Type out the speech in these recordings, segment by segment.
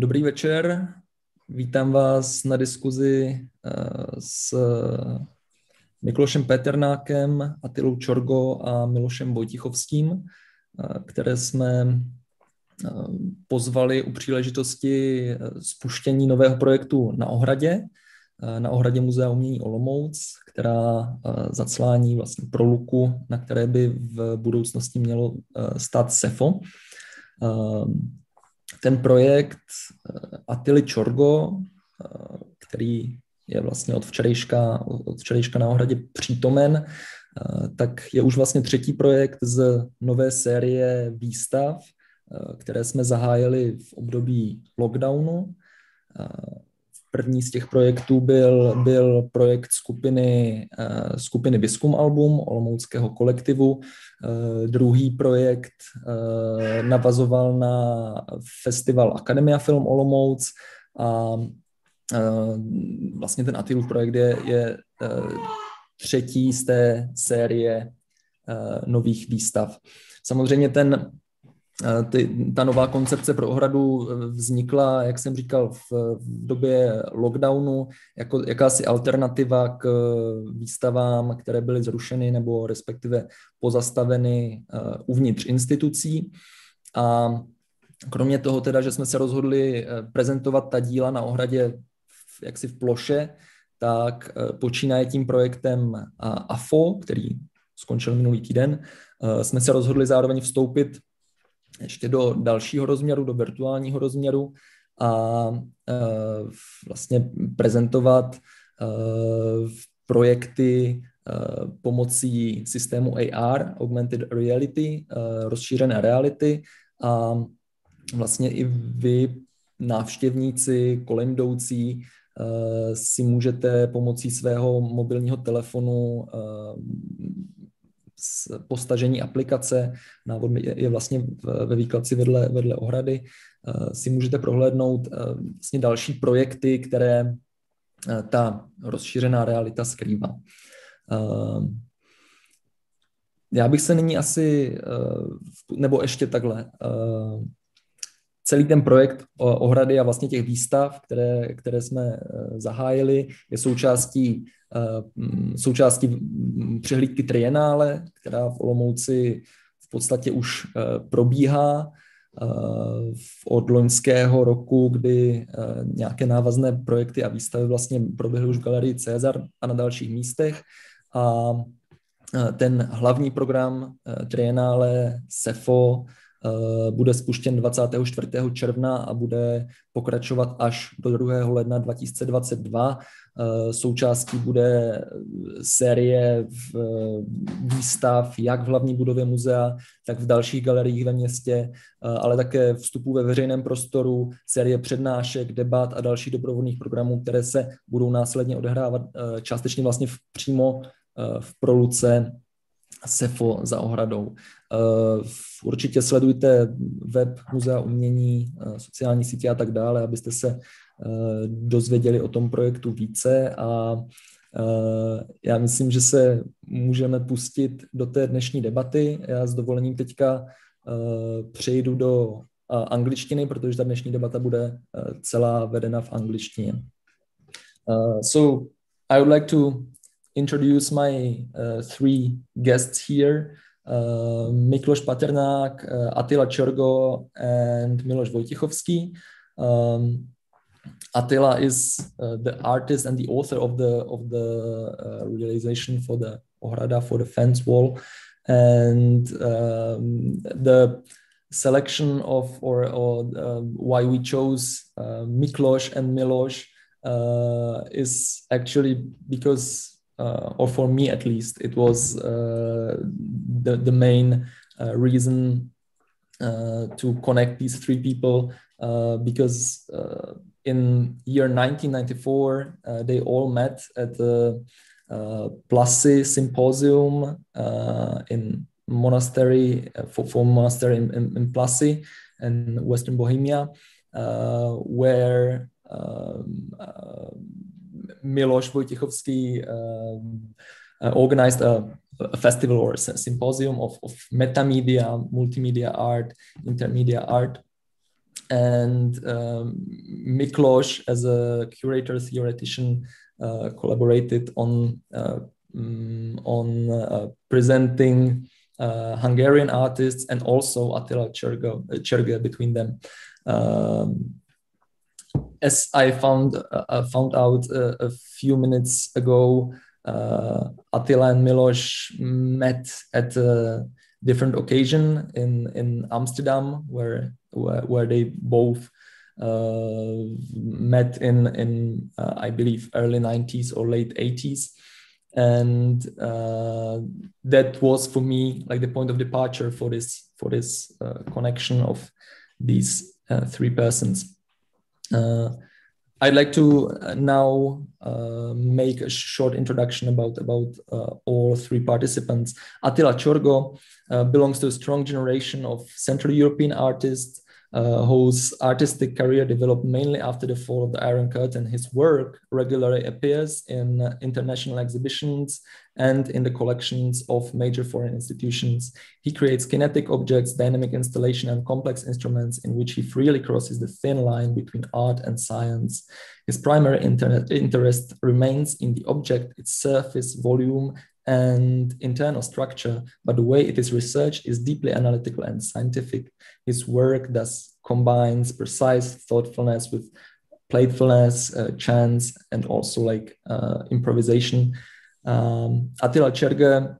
Dobrý večer, vítám vás na diskuzi eh, s Miklošem Peternákem, Atilou Čorgo a Milošem Vojtichovským, eh, které jsme eh, pozvali u příležitosti spuštění nového projektu na Ohradě, na Ohradě Muzea umění Olomouc, která zaclání vlastně proluku, na které by v budoucnosti mělo stát SEFO. Ten projekt Atily Čorgo, který je vlastně od včerejška, od včerejška na ohradě přítomen, tak je už vlastně třetí projekt z nové série výstav, které jsme zahájili v období lockdownu. První z těch projektů byl, byl projekt skupiny, uh, skupiny Viskum Album, olomouckého kolektivu. Uh, druhý projekt uh, navazoval na festival Akademia Film Olomouc a vlastně ten Atilův projekt je, je třetí z té série nových výstav. Samozřejmě ten ty, ta nová koncepce pro ohradu eh, vznikla, jak jsem říkal, v, v době lockdownu jako jakási alternativa k eh, výstavám, které byly zrušeny nebo respektive pozastaveny uh, uvnitř institucí. A kromě toho teda, že jsme se rozhodli prezentovat ta díla na ohradě v, jaksi v ploše, tak počínaje tím projektem AFO, který skončil minulý týden, jsme se rozhodli zároveň vstoupit ještě do dalšího rozměru, do virtuálního rozměru a uh, vlastně prezentovat uh, projekty uh, pomocí systému AR, Augmented Reality, rozšířené reality a vlastně i vy, návštěvníci, kolem jdoucí, si můžete pomocí svého mobilního telefonu postažení aplikace, návod je vlastně ve výkladci vedle, vedle ohrady, eh, si můžete prohlédnout eh, vlastně další projekty, které eh, ta rozšířená realita skrývá. Já bych se nyní asi, nebo ještě takhle, celý ten projekt ohrady a vlastně těch výstav, které, které jsme zahájili, je součástí Eh, součástí přehlídky Trienále, která v Olomouci v podstatě už eh, probíhá eh, od loňského roku, kdy nějaké návazné projekty a výstavy vlastně proběhly už v galerii Cezar a na dalších místech. A ten hlavní program Trienále SEFO bude spuštěn 24. června a bude pokračovat až do 2. ledna 2022 Eh, součástí bude série eh, výstav jak v hlavní budově muzea, tak v dalších galeriích ve městě, eh, ale také vstupů ve veřejném prostoru, série přednášek, debat a dalších dobrovolných programů, které se budou následně odehrávat částečně vlastně přímo v proluce SEFO za ohradou. Určitě sledujte web Muzea umění, sociální sítě a tak dále, abyste se Eh, dozvěděli o tom projektu více a eh, já myslím, že se můžeme pustit do té dnešní debaty. Já s dovolením teďka eh, přejdu do angličtiny, protože ta dnešní debata bude celá vedena v angličtině. So I would like to introduce my uh, three guests here. Uh, Miklós Peternák, uh, Attila Csörgő and Miloš Vojtěchovský. Um, Attila is uh, the artist and the author of the of the realization for the Ohrada for the fence wall, and um, the selection of or, or why we chose uh, Miklos and Milos uh, is actually because, uh, or for me at least, it was uh, the the main reason to connect these three people because in year 1994, uh, they all met at the uh, Symposium uh, in monastery uh, for, for monastery in, in, in in Western Bohemia, uh, where um, uh, Miloš Vojtěchovský um, organized a, a, festival or a symposium of, of metamedia, multimedia art, intermedia art, and um, Miklos, as a curator theoretician, uh, collaborated on uh, um, on uh, presenting uh, Hungarian artists and also Attila Csörgő between them. Um, as I found uh, found out a few minutes ago, Attila and Milos met at a different occasion in in Amsterdam, where where, where they both uh, met in in uh, I believe early 90s or late 80s and uh, that was for me like the point of departure for this for this uh, connection of these uh, three persons. uh, Uh, i'd like to uh, now uh, make a short introduction about about all three participants. Attila Csörgő belongs to a strong generation of central european artists uh, whose artistic career developed mainly after the fall of the Iron Curtain. His work regularly appears in uh, international exhibitions and in the collections of major foreign institutions. He creates kinetic objects, dynamic installation, and complex instruments in which he freely crosses the thin line between art and science. His primary inter interest remains in the object, its surface, volume, and internal structure, but the way it is researched is deeply analytical and scientific. His work thus combines precise thoughtfulness with playfulness, uh, chance, and also like uh, improvisation. Um, Attila Csörgő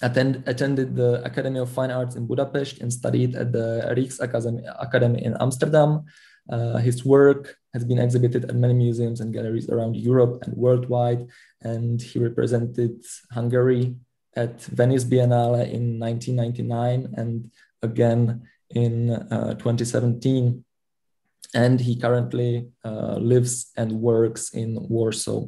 attend, attended the Academy of Fine Arts in Budapest and studied at the Rijksacademie in Amsterdam. Uh, his work has been exhibited at many museums and galleries around Europe and worldwide, and he represented Hungary at Venice Biennale in 1999 and again in uh, 2017. And he currently uh, lives and works in Warsaw.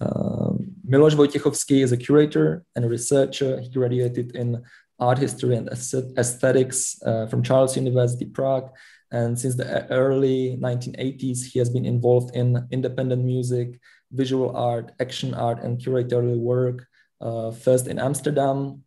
Um, Milos Vojtěchovský is a curator and a researcher. He graduated in art history and aesthetics uh, from Charles University Prague and since the early 1980s, he has been involved in independent music, visual art, action art, and curatorial work. Uh, first in Amsterdam,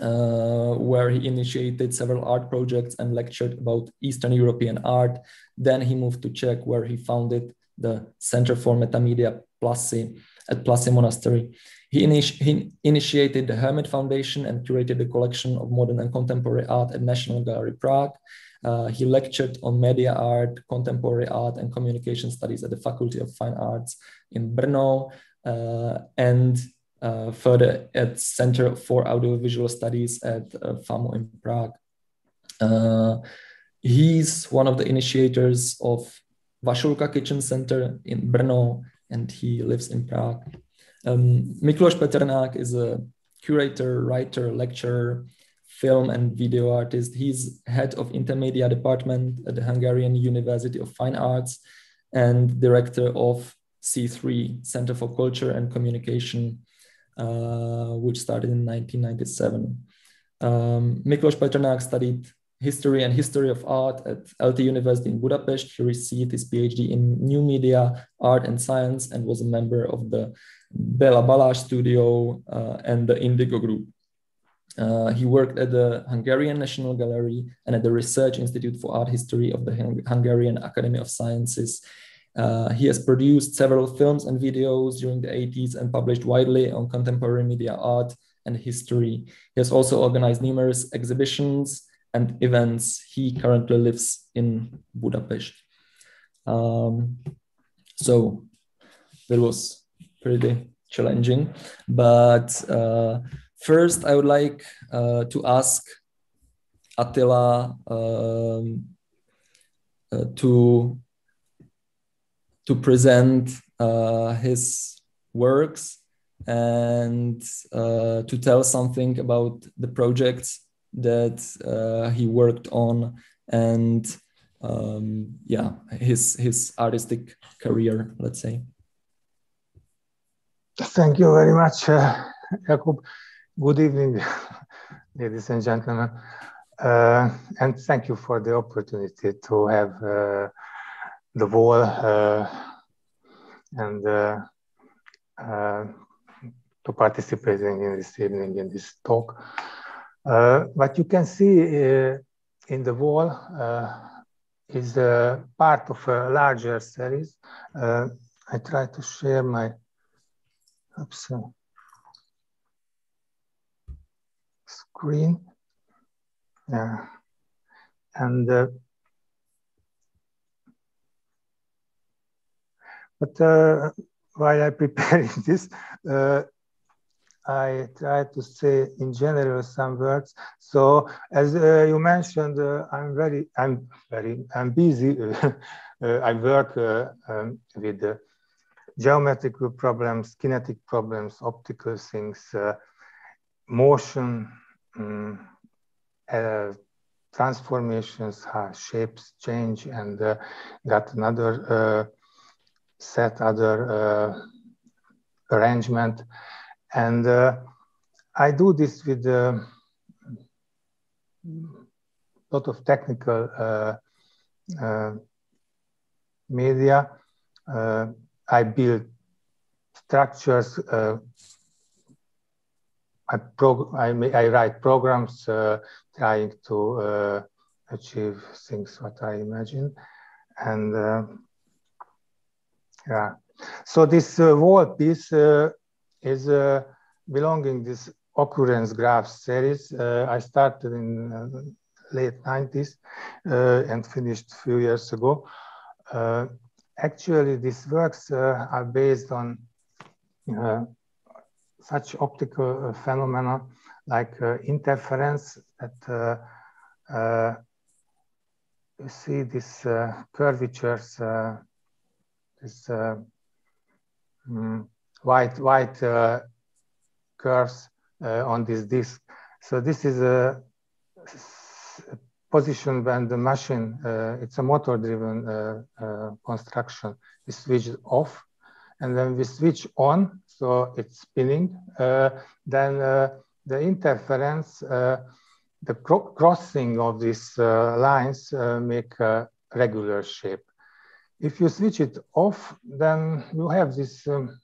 uh, where he initiated several art projects and lectured about Eastern European art. Then he moved to Czech, where he founded the Center for Metamedia Plasy at Plasy Monastery. He, he, initiated the Hermit Foundation and curated a collection of modern and contemporary art at National Gallery Prague. Uh, he lectured on media art, contemporary art, and communication studies at the Faculty of Fine Arts in Brno, uh, and uh, further at Center for Audiovisual Studies at uh, FAMU in Prague. Uh, he's one of the initiators of Vašulka Kitchen Center in Brno, and he lives in Prague. Um, Miklos Peternák is a curator, writer, lecturer, film and video artist. He's head of intermedia department at the Hungarian University of Fine Arts and director of C3, Center for Culture and Communication, uh, which started in 1997. Um, Miklos Peternák studied history and history of art at ELTE University in Budapest. He received his PhD in new media, art and science, and was a member of the Bela Balázs studio uh, and the Indigo group. Uh, he worked at the Hungarian National Gallery and at the Research Institute for Art History of the Hungarian Academy of Sciences. Uh, he has produced several films and videos during the 80s and published widely on contemporary media art and history. He has also organized numerous exhibitions and events. He currently lives in Budapest. Um, so that was pretty challenging, but uh, First, I would like uh, to ask Attila um, uh, to to present uh, his works and uh, to tell something about the projects that uh, he worked on and um, yeah his his artistic career let's say thank you very much uh, Jakub. Good evening, ladies and gentlemen. Uh, and thank you for the opportunity to have uh, the wall uh, and uh, uh, to participating in this evening in this talk. Uh, what you can see in the wall is part of a larger series. I try to share my oops, screen. Yeah. And uh, but uh, while I preparing this, uh, I try to say in general some words. So as uh, you mentioned, uh, I'm very, I'm very, I'm busy. Uh, I work uh, um, with uh, geometrical problems, kinetic problems, optical things, uh, motion, um, transformations, how shapes change, and got another set other arrangement and uh, I do this with a lot of technical uh, uh, media. Uh, I build structures. Uh, I, I, I, write programs uh, trying to achieve things what I imagine. And yeah, so this wall piece is uh, belonging this occurrence graph series. Uh, I started in uh, late 90s and finished a few years ago. actually, these works are based on such optical phenomena like interference that you see these uh, curvatures, uh, this uh, mm, white, white uh, curves uh, on this disk. So this is a position when the machine, uh, it's a motor driven construction, is switched off and then we switch on, so it's spinning, then the interference, the crossing of these uh, lines uh, make a regular shape. If you switch it off, then you have these um,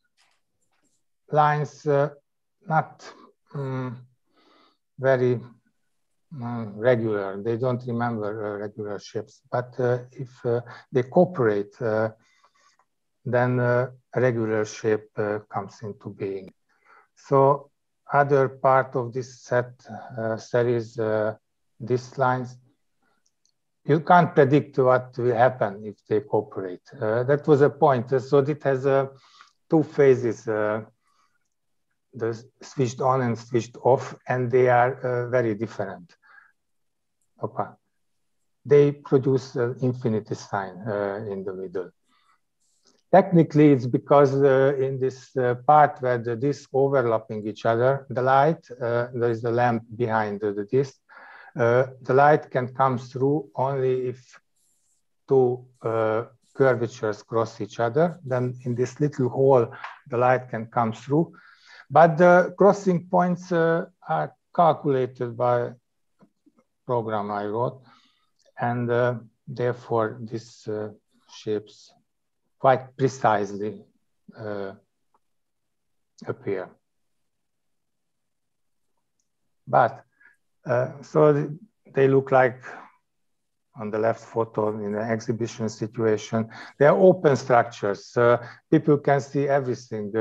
lines uh, not um, very um, regular. They don't remember uh, regular shapes. But uh, if they cooperate, then regular shape comes into being. So other part of this set series, these lines, you can't predict what will happen if they cooperate. Uh, that was a point. So it has uh, two phases. Uh, the switched on and switched off, and they are uh, very different. They produce an infinity sign uh, in the middle. Technically, it's because uh, in this uh, part where the disks overlapping each other, the light, uh, there is a lamp behind the, uh, the light can come through only if two curvatures cross each other. Then in this little hole, the light can come through. But the crossing points uh, are calculated by program I wrote, and uh, therefore these uh, shapes quite precisely uh, appear. But uh, so they look like on the left photo in an exhibition situation. They are open structures. Uh, people can see everything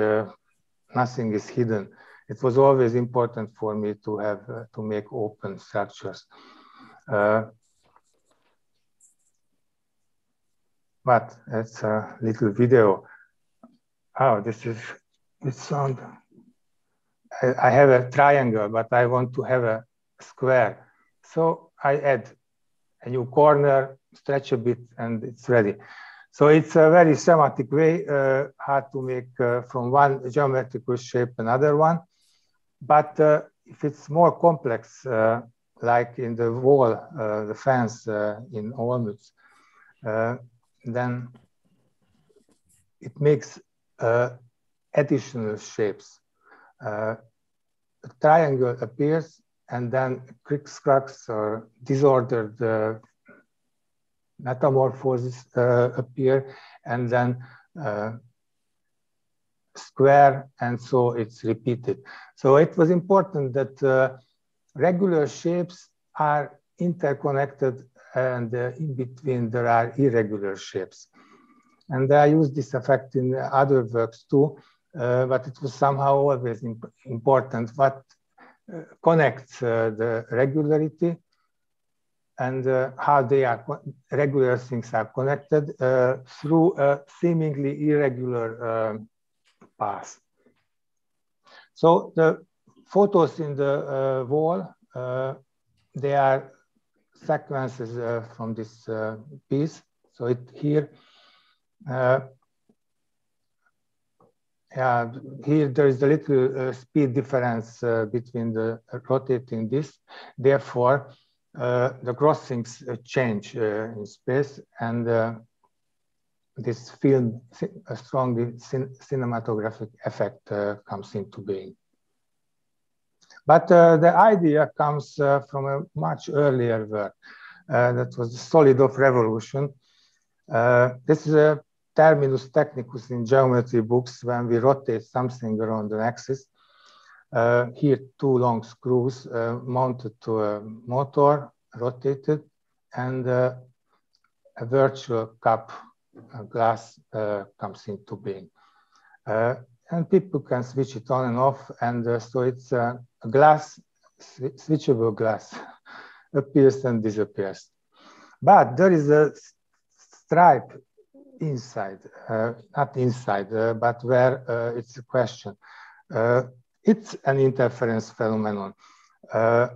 nothing is hidden. It was always important for me to have uh, to make open structures. Uh, but it's a little video. Oh, this is this sound. I, I have a triangle, but I want to have a square. So I add a new corner, stretch a bit, and it's ready. So it's a very schematic way uh, how to make uh, from one geometrical shape another one. But uh, if it's more complex, uh, like in the wall, uh, the fence uh, in Olmütz, then it makes additional shapes. a triangle appears and then cricks, cracks, or disordered uh, appear and then uh, square and so it's repeated. So it was important that uh, regular shapes are interconnected and uh, in between there are irregular shapes. And I used this effect in other works too, uh, but it was somehow always imp important what uh, connects uh, the regularity and uh, how they are regular things are connected uh, through a seemingly irregular path. So the photos in the wall, they are sequences uh, from this uh, piece. So it here, uh, yeah, here there is a little uh, speed difference uh, between the rotating disc. Therefore, uh, the crossings change in space and this film, a strongly cin cinematographic effect comes into being. But uh, the idea comes uh, from a much earlier work. Uh, that was the solid of revolution. this is a terminus technicus in geometry books when we rotate something around an axis. Uh, here, two long screws uh, mounted to a motor, rotated, and uh, a virtual cup glass comes into being. And people can switch it on and off, and so it's a glass, switchable glass, appears and disappears. But there is a stripe inside, uh, not inside, uh, but where uh, it's a question. Uh, it's an interference phenomenon. Uh,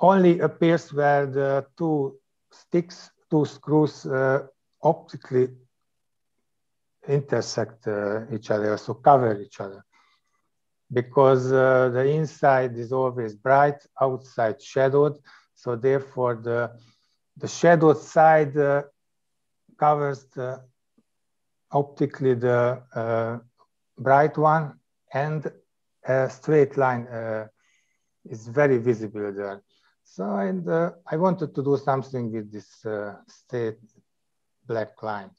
only appears where the two sticks, two screws uh, optically intersect each other, so cover each other because uh, the inside is always bright, outside shadowed. So therefore the, the shadowed side uh, covers the, optically the uh, bright one and a straight line uh, is very visible there. So and, uh, I wanted to do something with this uh, straight black line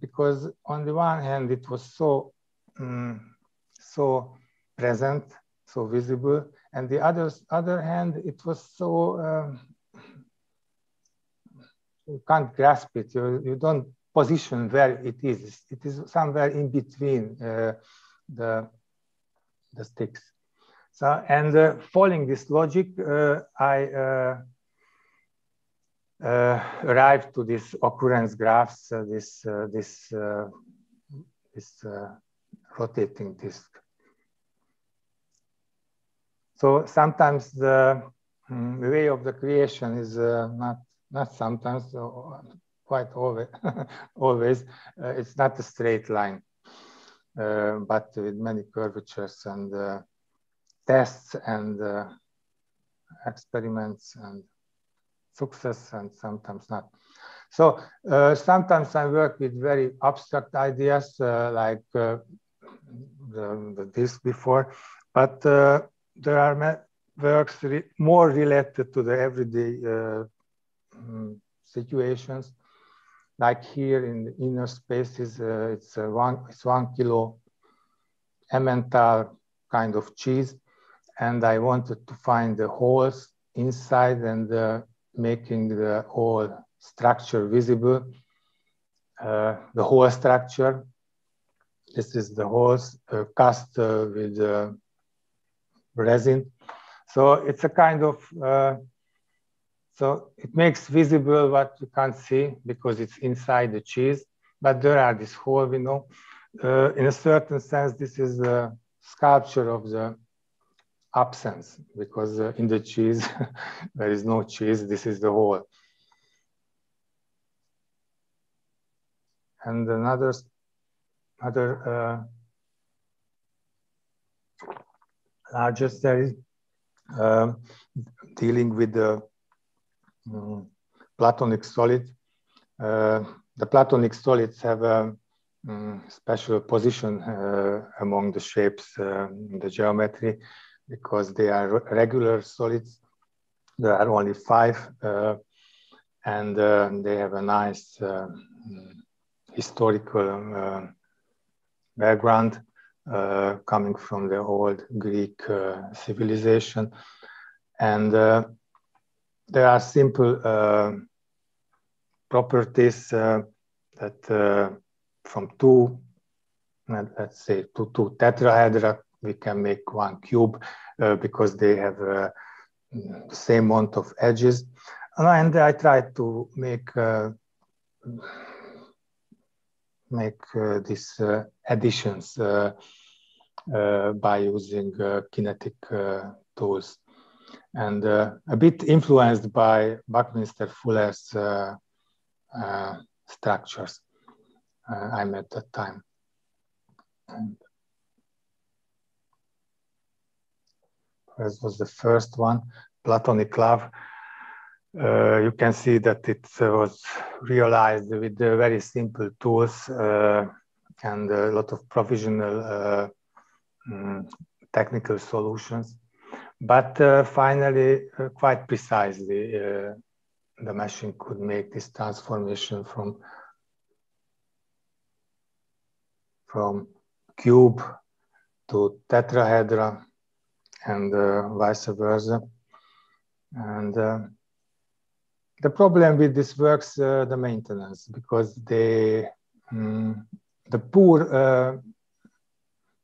because on the one hand it was so um, so present, so visible. And the other, other hand, it was so, um, you can't grasp it. You, you don't position where it is. It is somewhere in between uh, the, the sticks. So, and uh, following this logic, uh, I uh, uh, arrived to this occurrence graphs, uh, this, this, this rotating disk. So sometimes the um, way of the creation is uh, not, not sometimes, uh, quite always, always uh, it's not a straight line, uh, but with many curvatures and uh, tests and uh, experiments and success and sometimes not. So sometimes I work with very abstract ideas like the, the disk before, but uh, there are works re more related to the everyday uh, um, situations. Like here in the inner spaces, uh, it's one it's one kilo Emmental kind of cheese, and I wanted to find the holes inside and uh, making the whole structure visible. Uh, the whole structure this is the whole uh, cast uh, with uh, resin. So it's a kind of, uh, so it makes visible what you can't see because it's inside the cheese, but there are this hole, we know. Uh, in a certain sense, this is a sculpture of the absence because uh, in the cheese, there is no cheese, this is the hole. And another other uh, larger studies um, dealing with the um, Platonic solid. Uh, the Platonic solids have a um, special position uh, among the shapes uh, in the geometry because they are regular solids. There are only five uh, and uh, they have a nice historical background uh, coming from the old Greek uh, civilization. And uh, there are simple uh, properties uh, that uh, from two, let's say two, two tetrahedra, we can make one cube uh, because they have the same amount of edges. And I tried to make uh, make uh, these uh, additions uh, uh by using kinetic tools and a bit influenced by Buckminster Fuller's structures I met that time. And this was the first one, Platonic Love. Uh, you can see that it uh, was realized with very simple tools uh, and a lot of provisional um, technical solutions. But finally, quite precisely, the machine could make this transformation from from cube to tetrahedra and uh, vice versa. And uh, the problem with this works uh, the maintenance because the um, the poor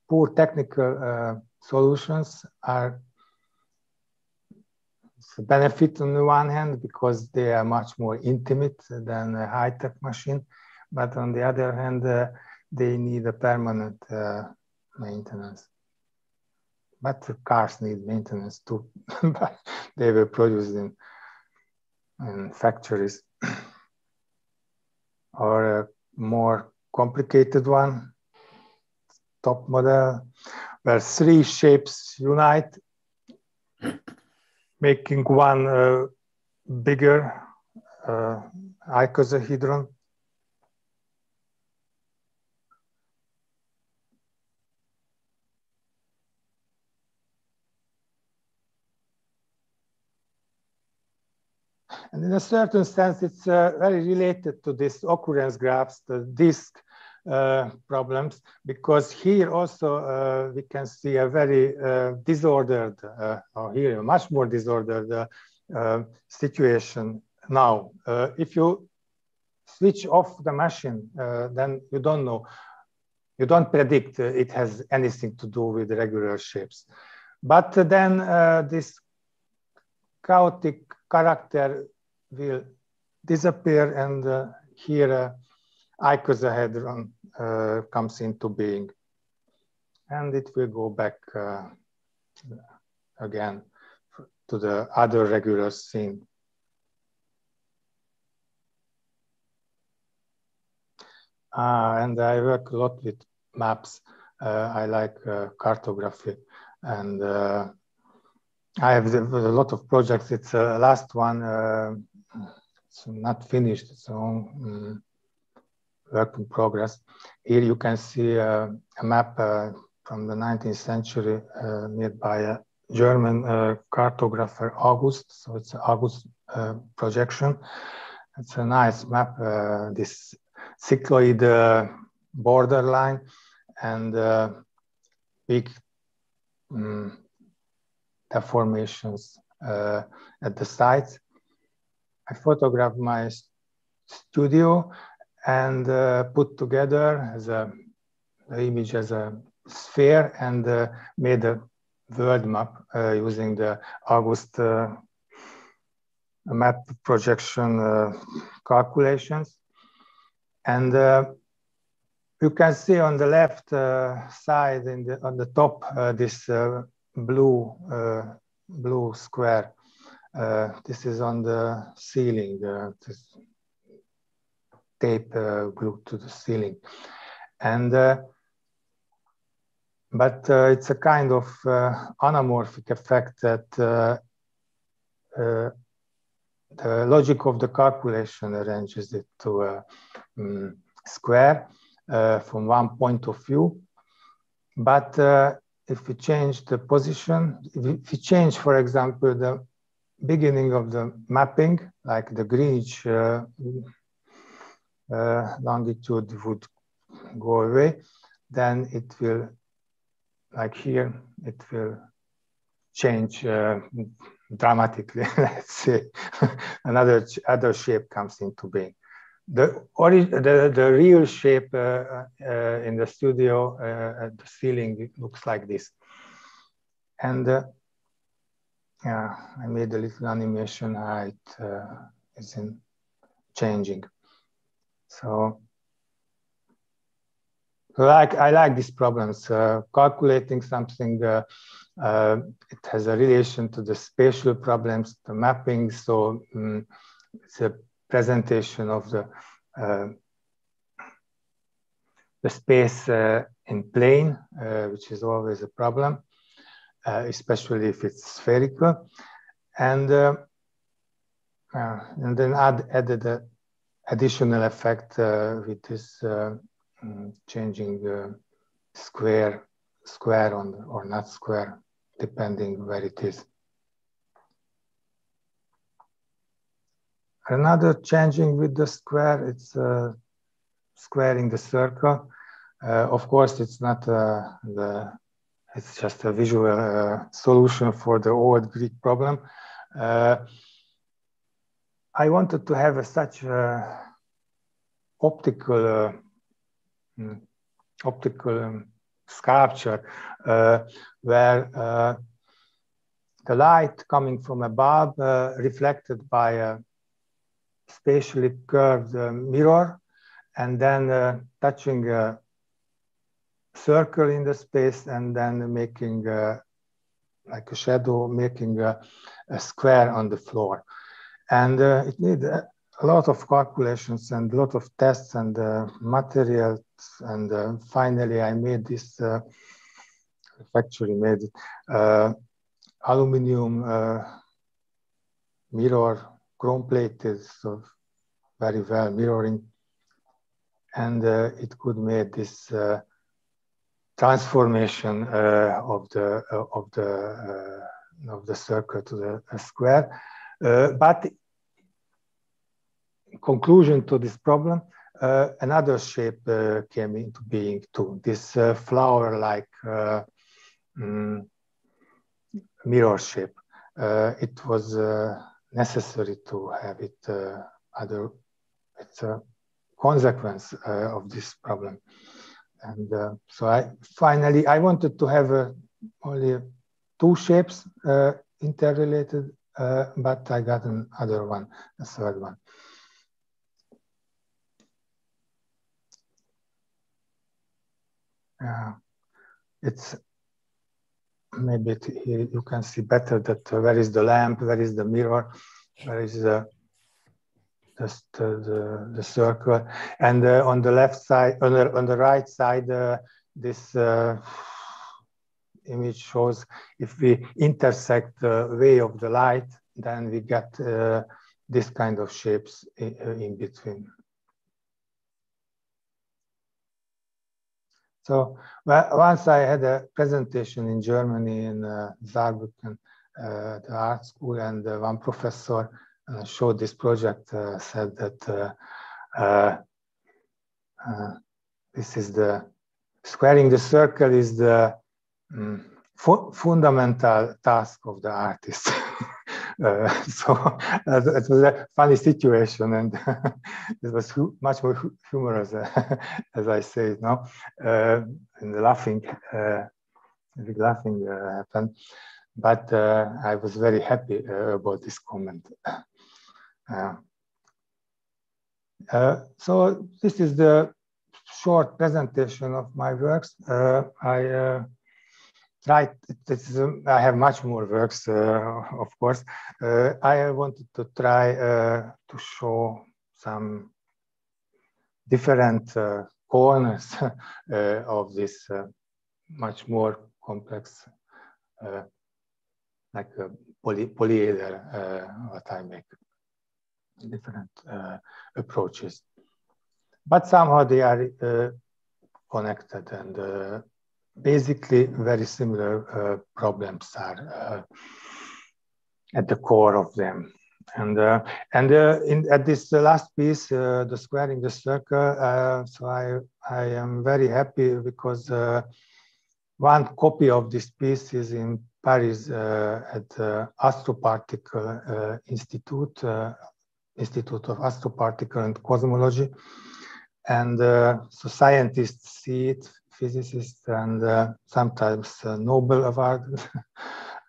poor technical solutions are a benefit on the one hand because they are much more intimate than a high-tech machine but on the other hand uh, they need a permanent uh, maintenance but cars need maintenance too they were produced in in factories or a more complicated one, top model, where three shapes unite, making one uh, bigger uh, icosahedron. And in a certain sense, it's uh, very related to this occurrence graphs, the disk uh, problems, because here also uh, we can see a very uh, disordered, uh, or here a much more disordered uh, situation now. if you switch off the machine, then you don't know, you don't predict it has anything to do with regular shapes. But then this chaotic character will disappear and uh, here uh, icosahedron uh, comes into being. And it will go back uh, again to the other regular scene. Uh, and I work a lot with maps. Uh, I like uh, cartography and uh, I have a lot of projects. It's the last one it's not finished. It's on work in progress. Here you can see uh, a map uh, from the 19th century uh, made by a German uh, cartographer August. So it's August uh, projection. It's a nice map, uh, this cycloid borderline and big um, deformations at the sides. I photographed my studio and uh, put together as a the image as a sphere and uh, made a world map uh, using the August uh, map projection uh, calculations. And uh, you can see on the left side in the, on the top this blue blue square uh, this is on the ceiling, uh, this tape uh, glued to the ceiling. And, uh, but uh, it's a kind of anamorphic effect that the logic of the calculation arranges it to a um, square from one point of view. But if we change the position, if we change, for example, the beginning of the mapping, like the Greenwich uh, uh, longitude would go away, then it will, like here, it will change uh, dramatically, let's say, another other shape comes into being. The, the, the real shape uh, uh, in the studio uh, at the ceiling looks like this. And yeah, I made a little animation how it uh, is in changing. So like I like these problems. Uh, calculating something, uh, uh, it has a relation to the spatial problems, the mapping. So um, it's a presentation of the uh, the space uh, in plane, uh, which is always a problem, especially if it's spherical, and and then add, added additional effect with this um, changing square square on or not square depending where it is. Another changing with the square it's uh, squaring the circle. Uh, of course it's not uh, the it's just a visual uh, solution for the old greek problem uh, i wanted to have a, such a optical Mm. optical um, sculpture uh, where uh, the light coming from above uh, reflected by a spatially curved mirror and then touching circle in the space and then making uh, like a shadow, making a, a, square on the floor. And uh, it needs a, a, lot of calculations and a lot of tests and uh, material and uh, finally I made this uh, made uh, aluminum uh, mirror chrome plated so very well mirroring and uh, it could make this transformation uh, of the uh, of the uh, of the circle to the square but in conclusion to this problem uh, another shape uh, came into being too. This uh, flower-like mm, mirror shape. it was necessary to have it other. It's a consequence of this problem. And so I finally I wanted to have only two shapes interrelated, but I got another one, a third one. uh, it's maybe it, you can see better that uh, where is the lamp, where is the mirror, where is the uh, the, the circle, and uh, on the left side, on the on the right side, uh, this uh, image shows if we intersect the way of the light, then we get this kind of shapes in, in between. So well, once I had a presentation in Germany in uh, Saarbrücken, uh, the art school, and uh, one professor uh, showed this project, uh, said that uh, this is the squaring the circle is the um, fu fundamental task of the artist. Uh, so uh, it was a funny situation, and it was much more humorous, uh, as I say now, and the laughing, big laughing happened. But I was very happy about this comment. So this is the short presentation of my works. I Right, is, um, I have much more works, uh, of course. Uh, I wanted to try uh, to show some different uh, corners uh, of this uh, much more complex, like poly polyeder, what I make, different uh, approaches. But somehow they are uh, connected and uh, basically very similar uh, problems are uh, at the core of them. And uh, and in, at this last piece, the squaring the circle, so I I am very happy because one copy of this piece is in Paris at the Astroparticle Institute, Institute of Astroparticle and Cosmology. And so scientists see it, physicists, and sometimes Nobel Award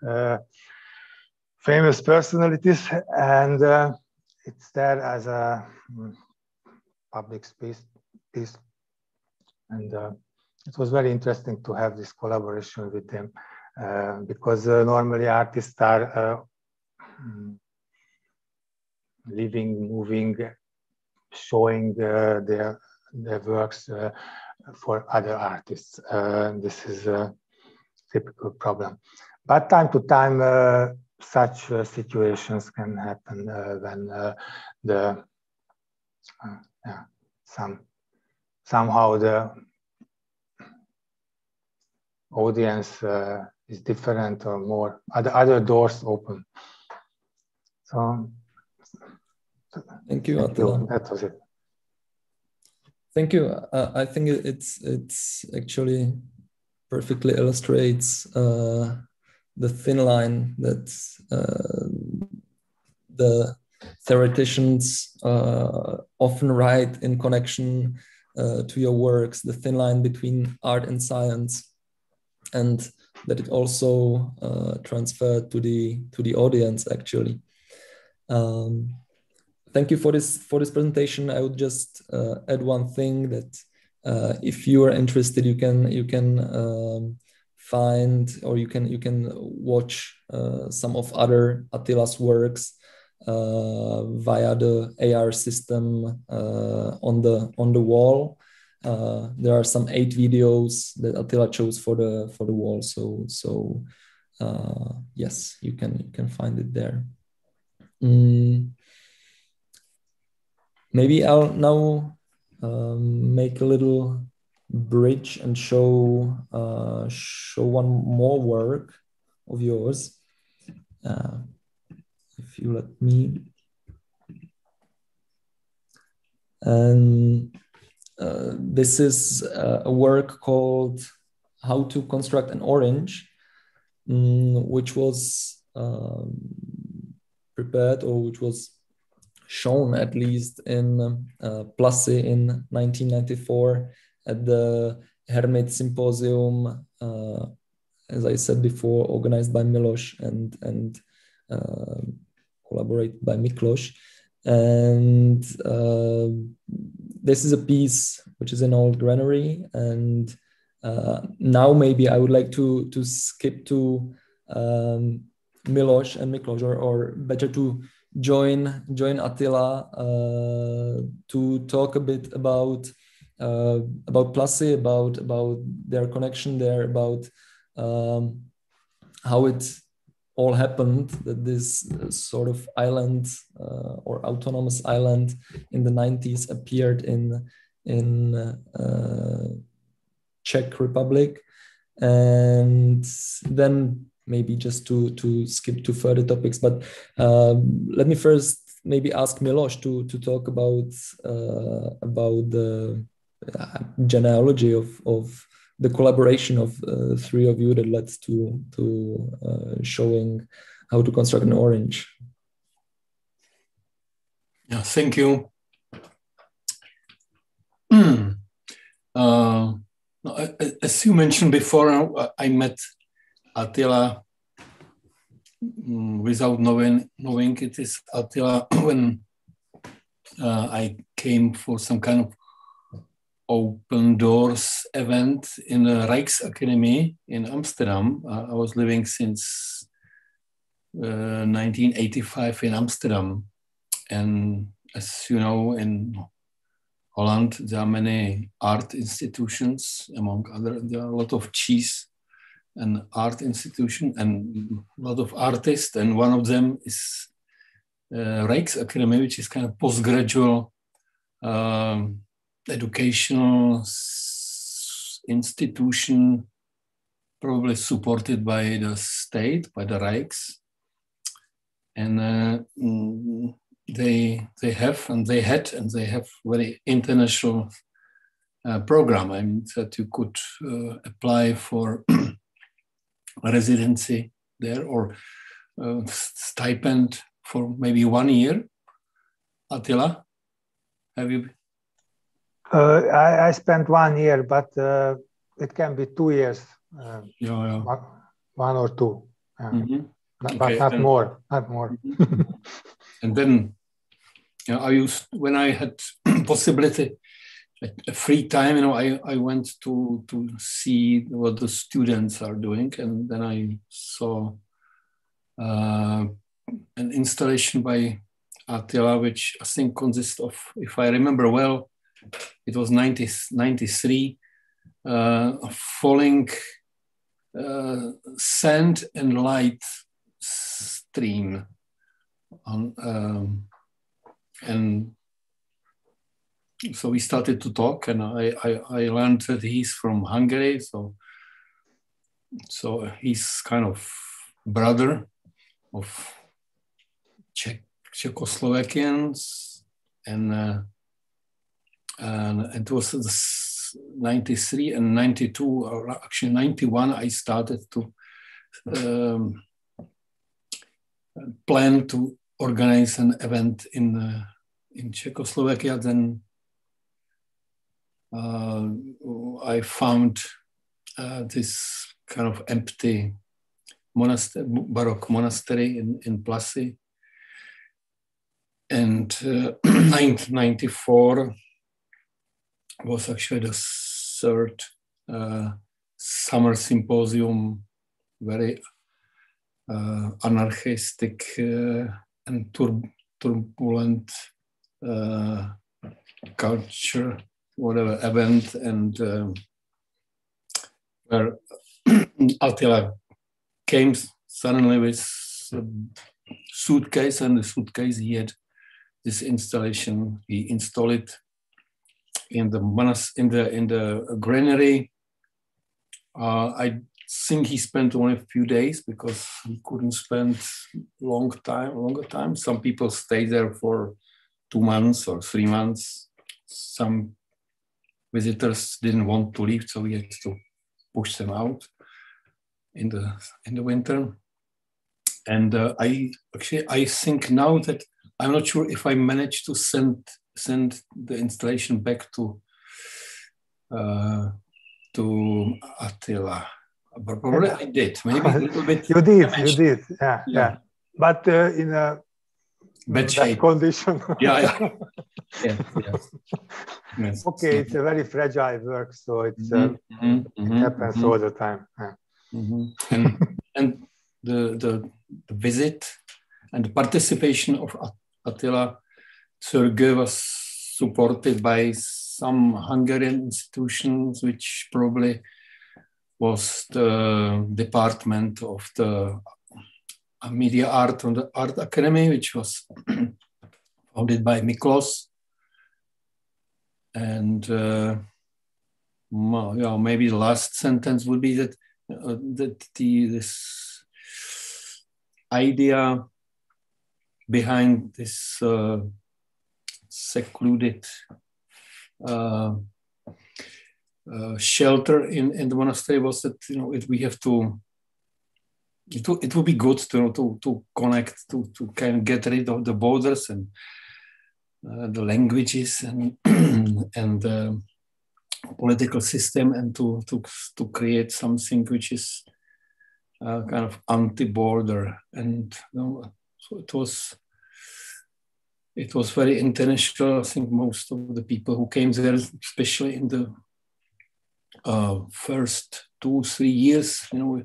famous personalities, and uh, it's there as a mm, public space piece. And uh, it was very interesting to have this collaboration with them uh, because uh, normally artists are uh, mm, living, moving, showing uh, their their works for other artists. this is a typical problem. But time to time, such uh, situations can happen uh, when uh, the yeah, some somehow the audience is different or more other other doors open. So thank you, Attila. That was it. Thank you. Uh, I think it's it's actually perfectly illustrates uh, the thin line that uh, the theoreticians uh, often write in connection uh, to your works, the thin line between art and science, and that it also uh, transferred to the to the audience actually. Um, thank you for this for this presentation. I would just uh, add one thing that uh, if you are interested, you can you can um, find or you can you can watch uh, some of other Attila's works uh, via the AR system uh, on the on the wall. Uh, there are some eight videos that Attila chose for the for the wall. So so yes, you can you can find it there. Mm. Maybe I'll now um, make a little bridge and show uh, show one more work of yours. Uh, if you let me. And uh, this is uh, a work called How to Construct an Orange, um, which was um, prepared or which was shown at least in uh, Plasy in 1994 at the Hermit Symposium, uh, as I said before, organized by Milos and and uh, collaborated by Miklos. And uh, this is a piece which is an old granary. And uh, now maybe I would like to to skip to um, Milos and Miklos, or, or better to join join Attila uh, to talk a bit about uh, about Plasy, about about their connection there, about um, how it all happened that this sort of island uh, or autonomous island in the 90s appeared in in uh, Czech Republic, and then maybe just to to skip to further topics. But um, let me first maybe ask Milos to to talk about uh, about the genealogy of of the collaboration of uh, three of you that led to to uh, showing how to construct an orange. Yeah, thank you. uh, as you mentioned before, I met Attila mm, without knowing knowing it is Attila when uh, I came for some kind of open doors event in the Rijksakademie in Amsterdam. Uh, I was living since uh, 1985 in Amsterdam. And as you know, in Holland, there are many art institutions, among other, there are a lot of cheese and art institution and a lot of artists. And one of them is uh, Rijksakademie, which is kind of postgraduate um, educational institution, probably supported by the state, by the Rijks. And uh, mm, they, they have, and they had, and they have very international uh, program. I mean, that you could uh, apply for residency there or uh, stipend for maybe one year. Attila, have you? Uh, I, I spent one year, but uh, it can be two years. Uh, yeah, yeah. One, one or two, mm-hmm. but okay, not more, not more. Mm-hmm. and then, yeah, I used when I had possibility, free time. You know, I I went to to see what the students are doing, and then I saw uh, an installation by Attila, which I think consists of, if I remember well, it was 90, 93, uh, falling uh, sand and light stream. On, um, and so we started to talk and I, I, I, learned that he's from Hungary. So, so he's kind of brother of Czech, Czechoslovakians and, uh, and it was 93 and 92, or actually 91, I started to um, plan to organize an event in, uh, in Czechoslovakia. Then I found uh, this kind of empty monastery, Baroque monastery in, in Plasy. And uh, 1994 was actually the third uh, summer symposium, very uh, anarchistic uh, and tur turbulent uh, culture, whatever event, and um, where Attila came suddenly with a suitcase, and the suitcase he had this installation. He installed it in the manas in the in the granary. Uh, I think he spent only a few days because he couldn't spend long time, longer time. Some people stay there for two months or three months. Some visitors didn't want to leave, so we had to push them out in the in the winter. And uh, I actually I think now that I'm not sure if I managed to send send the installation back to uh, to Attila. But Probably I did. Maybe a little bit. you did. You did. Yeah. Yeah. yeah. But uh, in a bad shape. condition. yeah. Yeah. yeah, yes. Okay, it's a very fragile work, so it's uh, mm-hmm, mm-hmm, it happens mm-hmm. all the time. Yeah. Mm-hmm. And and the, the the visit and the participation of Attila Csörgő was supported by some Hungarian institutions, which probably was the department of the media art on the art academy, which was founded by Miklos. And uh, yeah, maybe the last sentence would be that uh, that the this idea behind this uh, secluded uh, uh, shelter in, in the monastery was that you know it, we have to it, it would be good to, to, to connect to, to kind of get rid of the borders and uh, the languages and and uh, political system and to, to, to create something which is uh, kind of anti-border and you know, so it was it was very international. I think most of the people who came there, especially in the uh, first two three years, you know,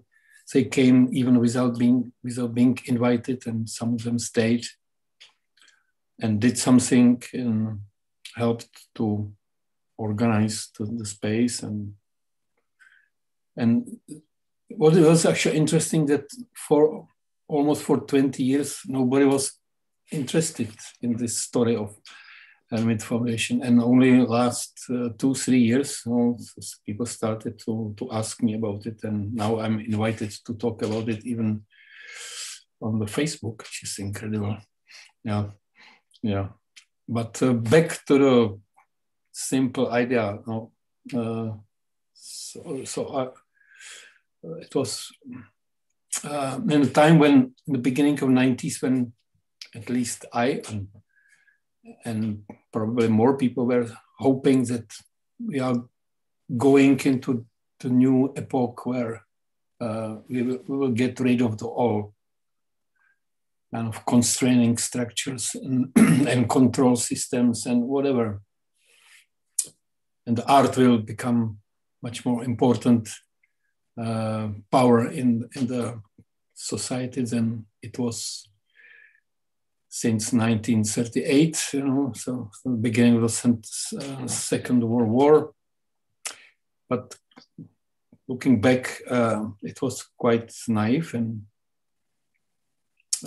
they came even without being without being invited, and some of them stayed and did something and helped to organize the, the space. And and what was actually interesting that for almost for 20 years nobody was interested in this story of Hermit. And only last uh, two, three years, you know, people started to, to ask me about it. And now I'm invited to talk about it even on the Facebook, which is incredible. Yeah, yeah. But uh, back to the simple idea. Uh, so, so I, it was uh, in a time when, in the beginning of 90s, when at least I and, and probably more people were hoping that we are going into the new epoch where uh, we, will, we, will, get rid of the all kind of constraining structures and, and control systems and whatever. And the art will become much more important uh, power in, in the society than it was since 1938, you know, so the beginning of the uh, Second World War. But looking back, uh, it was quite naive and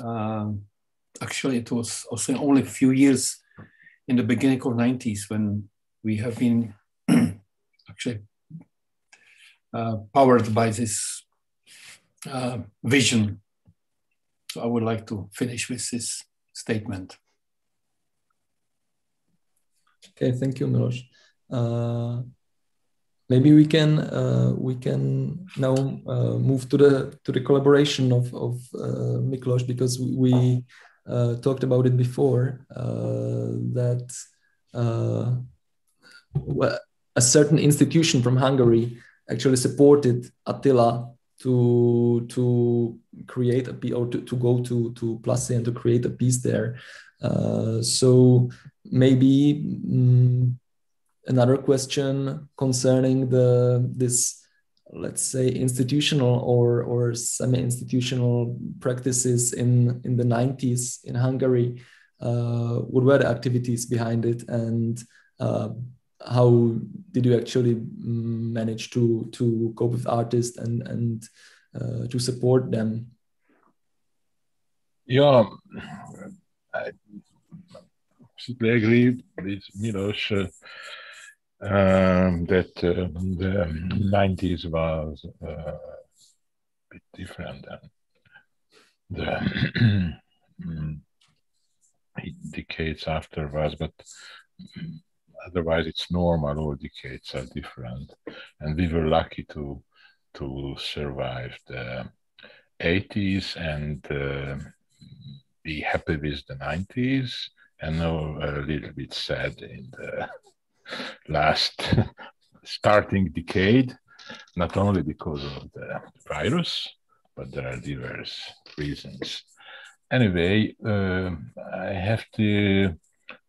uh, actually it was also only a few years in the beginning of 90s when we have been actually uh, powered by this uh, vision. So I would like to finish with this statement. Okay, thank you, Milos. Uh, maybe we can uh, we can now uh, move to the to the collaboration of of uh, Miklos because we uh, talked about it before uh, that uh, a certain institution from Hungary actually supported Attila to to create a piece or to, to go to to and to create a piece there. Uh, so maybe um, another question concerning the this let's say institutional or or semi-institutional practices in in the 90s in Hungary. Uh, what were the activities behind it and uh, how did you actually manage to to cope with artists and and uh, to support them? Yeah, I completely agree with Milos uh, um, that uh, the 90s was a bit different than the mm, decades afterwards, but otherwise it's normal. All decades are different. And we were lucky to to survive the 80s and uh, be happy with the 90s and now a little bit sad in the last starting decade not only because of the virus but there are diverse reasons. Anyway uh, i have to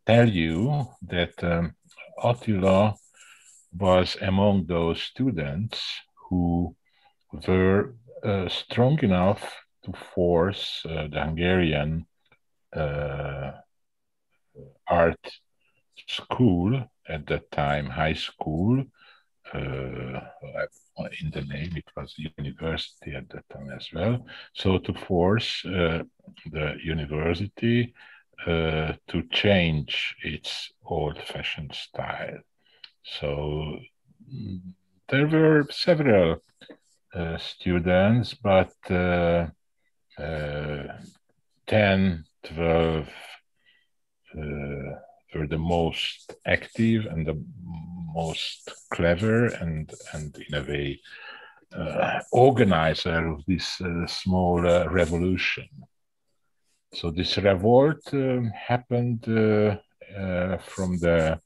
tell you that um, Attila was among those students who were uh, strong enough to force uh, the Hungarian uh, art school at that time, high school. Uh, in the name, it was university at that time as well. So to force uh, the university uh, to change its old-fashioned style. So there were several uh, students, but uh, uh 10, 12 uh, were the most active and the most clever and, and in a way, uh, organizer of this small revolution. So this revolt um, happened uh, uh, from the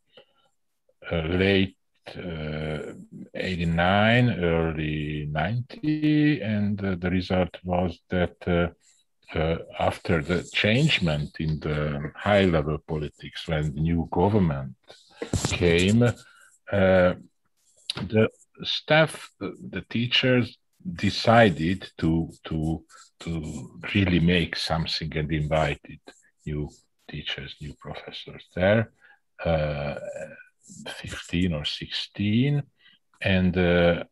uh, late uh, 89, early 90, and the result was that uh, after the changement in the high level politics, when the new government came, uh, the staff, the teachers decided to to to really make something and invited new teachers, new professors there, uh, 15 or 16. And uh,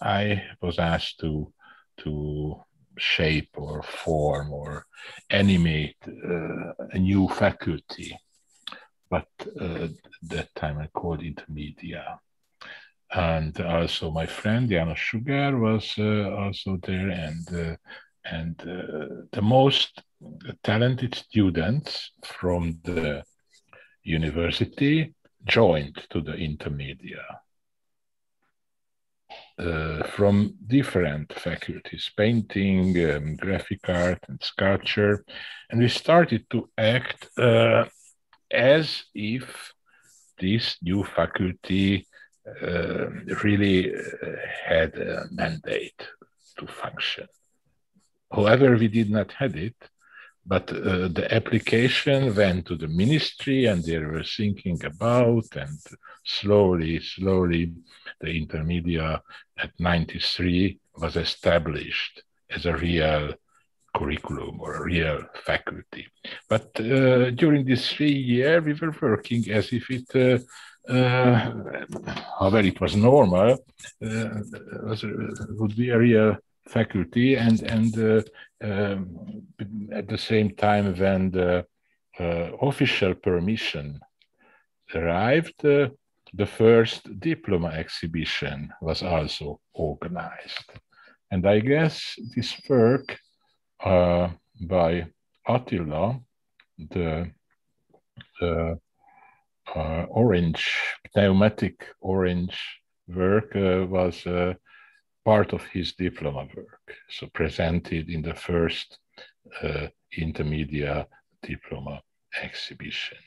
I was asked to, to shape or form or animate uh, a new faculty. But uh, that time I called intermedia and also my friend János Sugar was uh, also there, and uh, and uh, the most talented students from the university joined to the intermedia. uh, from different faculties painting, um, graphic art, and sculpture. And we started to act uh, as if this new faculty uh, really uh, had a mandate to function. However, we did not have it, but uh, the application went to the ministry and they were thinking about and slowly, slowly the intermedia at 93 was established as a real curriculum or a real faculty. But uh, during this three year, we were working as if it, uh, uh, however it was normal, uh, was, would be a real faculty and, and uh, um, at the same time when the uh, official permission arrived, the first diploma exhibition was also organized. And I guess this work uh, by Attila, the, uh, orange, pneumatic orange work uh, was uh, part of his diploma work, so presented in the first uh, intermedia diploma exhibition.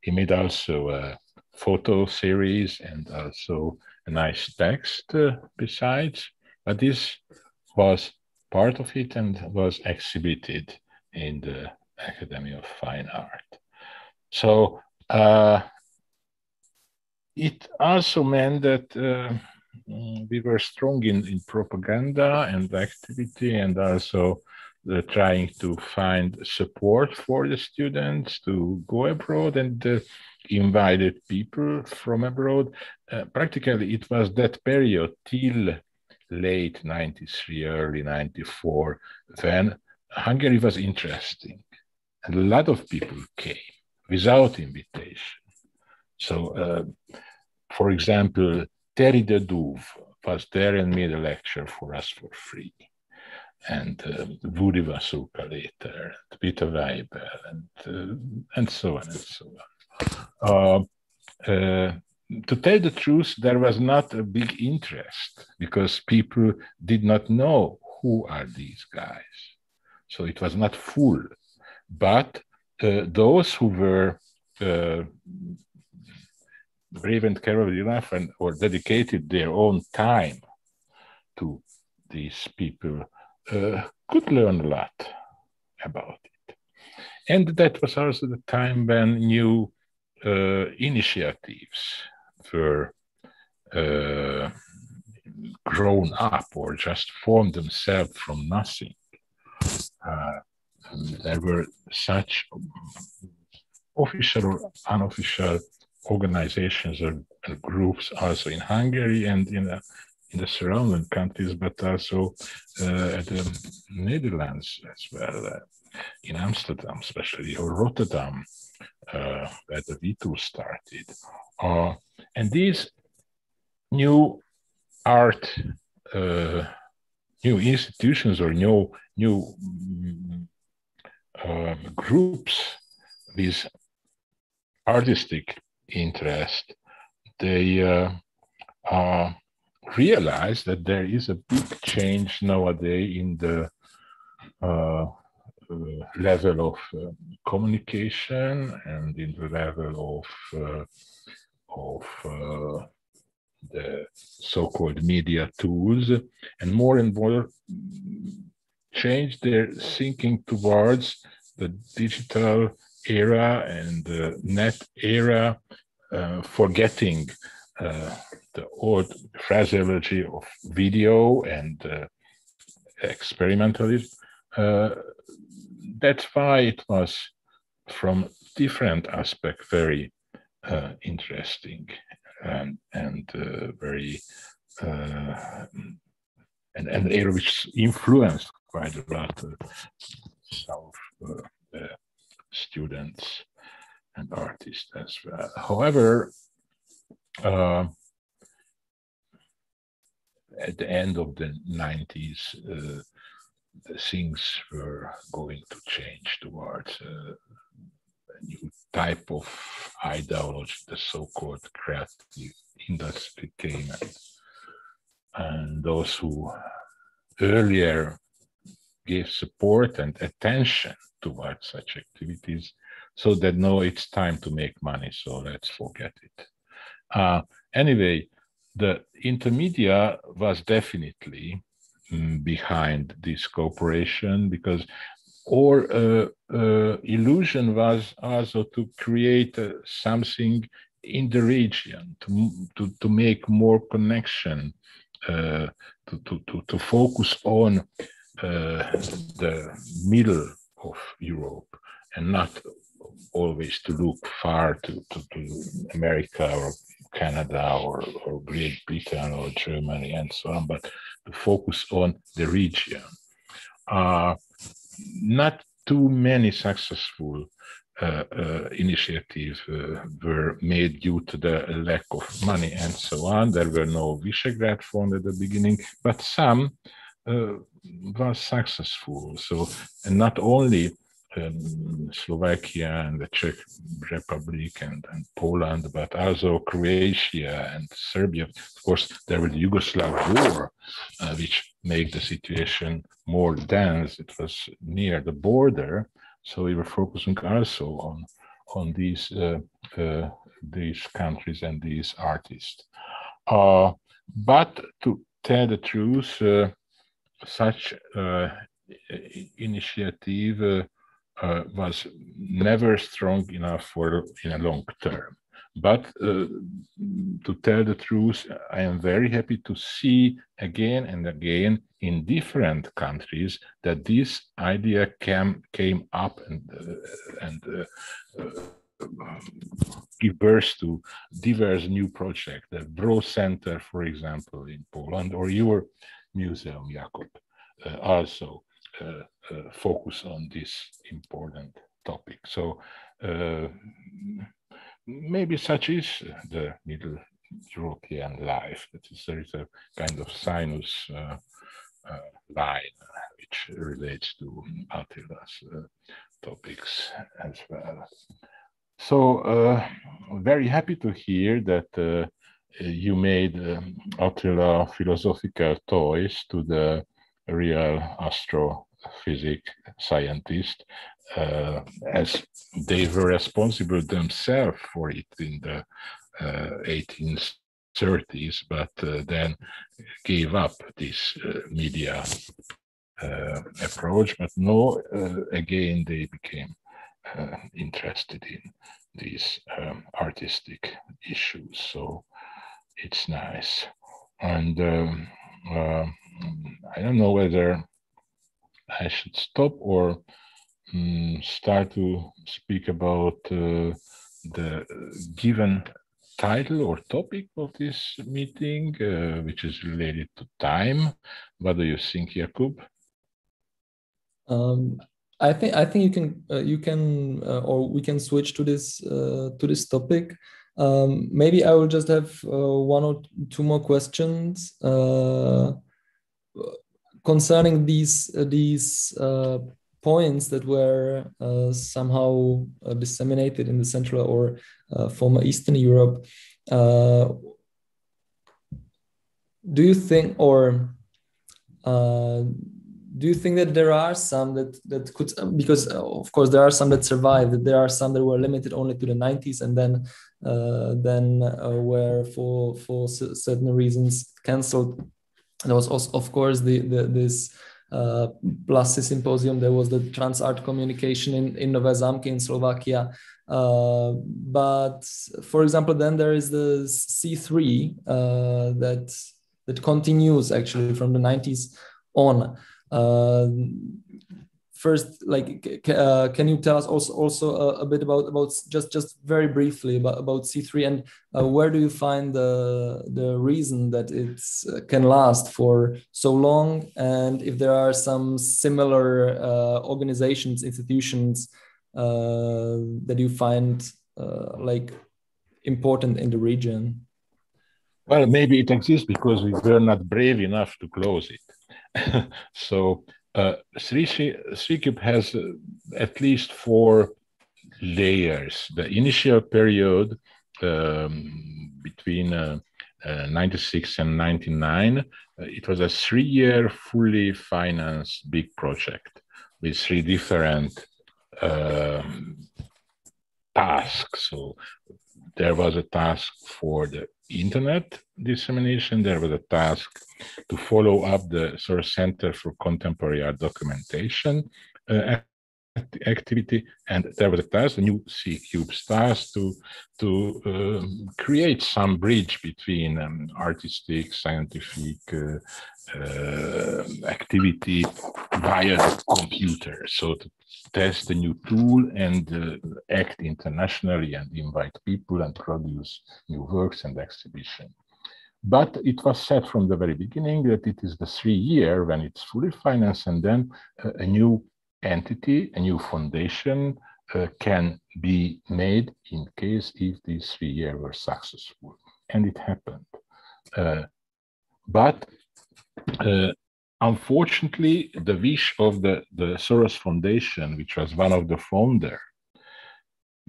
He made also a photo series and also a nice text uh, besides, but this was part of it and was exhibited in the Academy of Fine Art. So uh, it also meant that uh, we were strong in, in propaganda and activity and also uh, trying to find support for the students to go abroad and uh, invited people from abroad. Uh, practically, it was that period till late 93, early 94, when Hungary was interesting. And a lot of people came without invitation. So, uh, for example, Thierry de Duve was there and made a lecture for us for free. And uh, Woody Vasulka later, and Peter Weibel, and, uh, and so on and so on. Uh, uh to tell the truth, there was not a big interest because people did not know who are these guys. So it was not full. But uh, those who were uh, brave and careful enough and or dedicated their own time to these people uh, could learn a lot about it. And that was also the time when new uh, initiatives were uh, grown up or just formed themselves from nothing. Uh, there were such official or unofficial organizations or, groups also in Hungary and in, in the surrounding countries, but also uh, at the Netherlands as well, uh, in Amsterdam especially, or Rotterdam, uh, where the V2 started. Uh, and these new art, uh, new institutions or new new um, groups with artistic interest, they uh, uh, realize that there is a big change nowadays in the uh, uh level of uh, communication and in the level of uh, of the so-called media tools. And more and more change their thinking towards the digital era and the net era, uh, forgetting uh, the old phraseology of video and uh, experimentalism. That's why it was from different aspect very uh, interesting and and uh, very uh, and and area which influenced quite a lot uh, students and artists as well. However, uh, at the end of the 90s, uh, things were going to change towards uh, a new type of ideology, the so-called creative industry came and and those who earlier gave support and attention towards such activities so that no, it's time to make money, so let's forget it. Uh, anyway, the intermedia was definitely um, behind this cooperation because our uh, uh, illusion was also to create uh, something in the region to, to, to make more connection uh, to, to, to, to focus on uh, the middle of Europe and not always to look far to, to, to America or Canada or, or Great Britain or Germany and so on, but to focus on the region. Uh, not too many successful uh, uh, initiatives uh, were made due to the lack of money and so on. There were no Visegrad Fund at the beginning, but some was successful. So, and not only um, Slovakia and the Czech Republic and, and Poland, but also Croatia and Serbia. Of course, there was the Yugoslav war, uh, which made the situation more dense. It was near the border, so we were focusing also on on these uh, uh, these countries and these artists. Uh, but to tell the truth, uh, such uh, initiative uh, uh, was never strong enough for in a long term. But to tell the truth, I am very happy to see again and again in different countries that this idea came came up and and give birth to diverse new projects. The WRO Center, for example, in Poland, or your museum, Jakub, uh, also uh, uh, focus on this important topic. So uh, maybe such is the Middle European life. That is, there is a kind of sinus line which relates to Attila's topics as well. So uh, very happy to hear that uh, you made uh, Attila philosophical toys to the real astrophysics scientist, uh, as they were responsible themselves for it in the uh, 1830s, but uh, then gave up this uh, media uh, approach. But no, uh, again, they became interested in these um, artistic issues. So it's nice. And um, I don't know whether I should stop or um, start to speak about uh, the given title or topic of this meeting, uh, which is related to time. What do you think, Jakub? Um, I think I think you can uh, you can uh, or we can switch to this uh, to this topic. Um, maybe I will just have uh, one or two more questions concerning these uh, these uh, points that were uh, somehow disseminated in the Central or former Eastern Europe, do you think or do you think that there are some that that could because of course there are some that survived that there are some that were limited only to the 90s and then uh, then uh, were for for certain reasons cancelled there was also, of course, the, the this uh, Plasy Symposium. There was the Trans Art Communication in, in Nové Zámky in Slovakia. Uh, but for example, then there is the C3 uh, that that continues actually from the 90s on. Uh, first like uh, can you tell us also also a, a, bit about about just just very briefly about, about c3 and uh, where do you find the the reason that it uh, can last for so long? And if there are some similar uh, organizations institutions uh, that you find uh, like important in the region? Well maybe it exists because we were not brave enough to close it so uh, C3 has uh, at least four layers. The initial period um, between uh, uh, 96 and 99, uh, it was a three-year fully financed big project with three different um, tasks. So there was a task for the internet dissemination. There was a task to follow up the Soros Center for Contemporary Art Documentation uh, activity, and there was a task, the new C3's task, to to um, create some bridge between um, artistic, scientific uh, activity via the computer. So to test a new tool and uh, act internationally and invite people and produce new works and exhibition. But it was said from the very beginning that it is the three year when it's fully financed and then uh, a new entity, a new foundation uh, can be made in case if these three years were successful. And it happened. Uh, but uh, unfortunately, the wish of the, the Soros Foundation, which was one of the founder,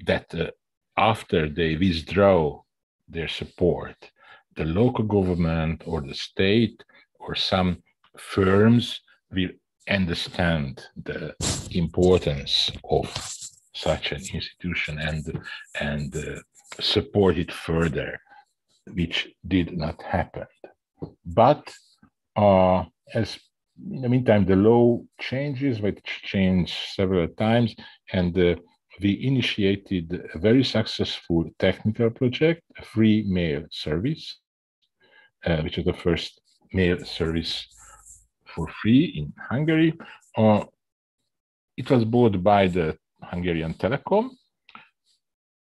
that uh, after they withdraw their support, the local government or the state or some firms will understand the importance of such an institution and and uh, support it further, which did not happen. But uh, as in the meantime, the law changes, which changed several times, and uh, we initiated a very successful technical project, a free mail service, uh, which is the first mail service for free in Hungary. Uh, it was bought by the Hungarian Telecom,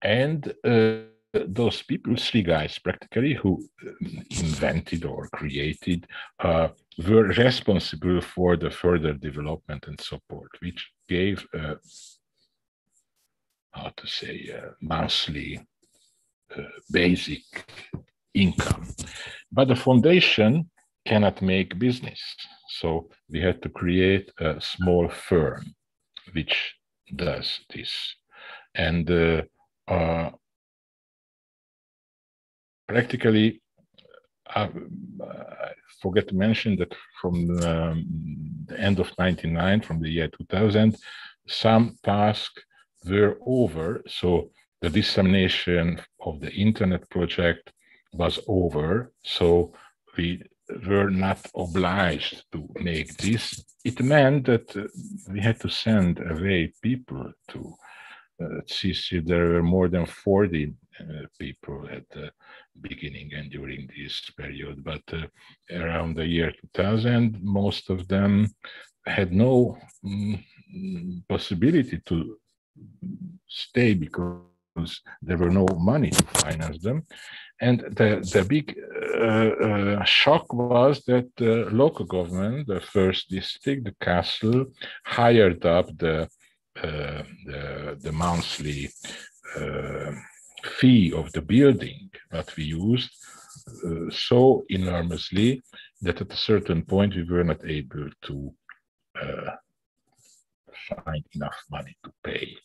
and uh, those people, three guys practically, who um, invented or created, uh, were responsible for the further development and support, which gave, uh, how to say, uh, monthly uh, basic income. But the foundation cannot make business. So we had to create a small firm which does this. And uh, uh, practically, uh, I forget to mention that from um, the end of 99, from the year 2000, some tasks were over. So the dissemination of the internet project was over. So we were not obliged to make this. It meant that uh, we had to send away people to uh, CC. There were more than 40 uh, people at the beginning and during this period. But uh, around the year 2000, most of them had no mm, possibility to stay because there were no money to finance them. And the, the big uh, uh, shock was that the local government, the first district, the castle, hired up the, uh, the, the monthly uh, fee of the building that we used uh, so enormously that at a certain point we were not able to uh, find enough money to pay.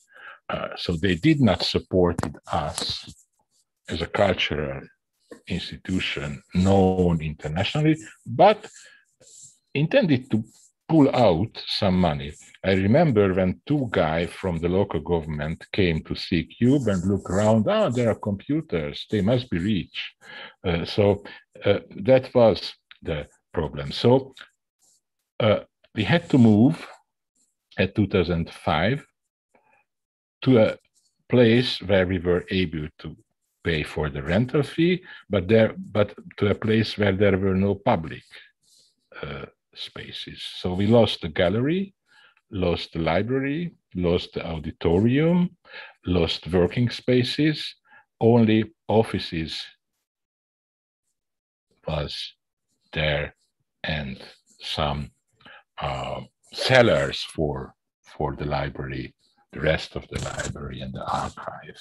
Uh, so they did not support us as a cultural institution known internationally, but intended to pull out some money. I remember when two guys from the local government came to C3 and look around, ah, there are computers, they must be rich. Uh, so uh, that was the problem. So uh, we had to move at 2005 to a place where we were able to pay for the rental fee, but there, but to a place where there were no public uh, spaces. So we lost the gallery, lost the library, lost the auditorium, lost working spaces. Only offices was there and some uh, cellars for for the library, the rest of the library and the archive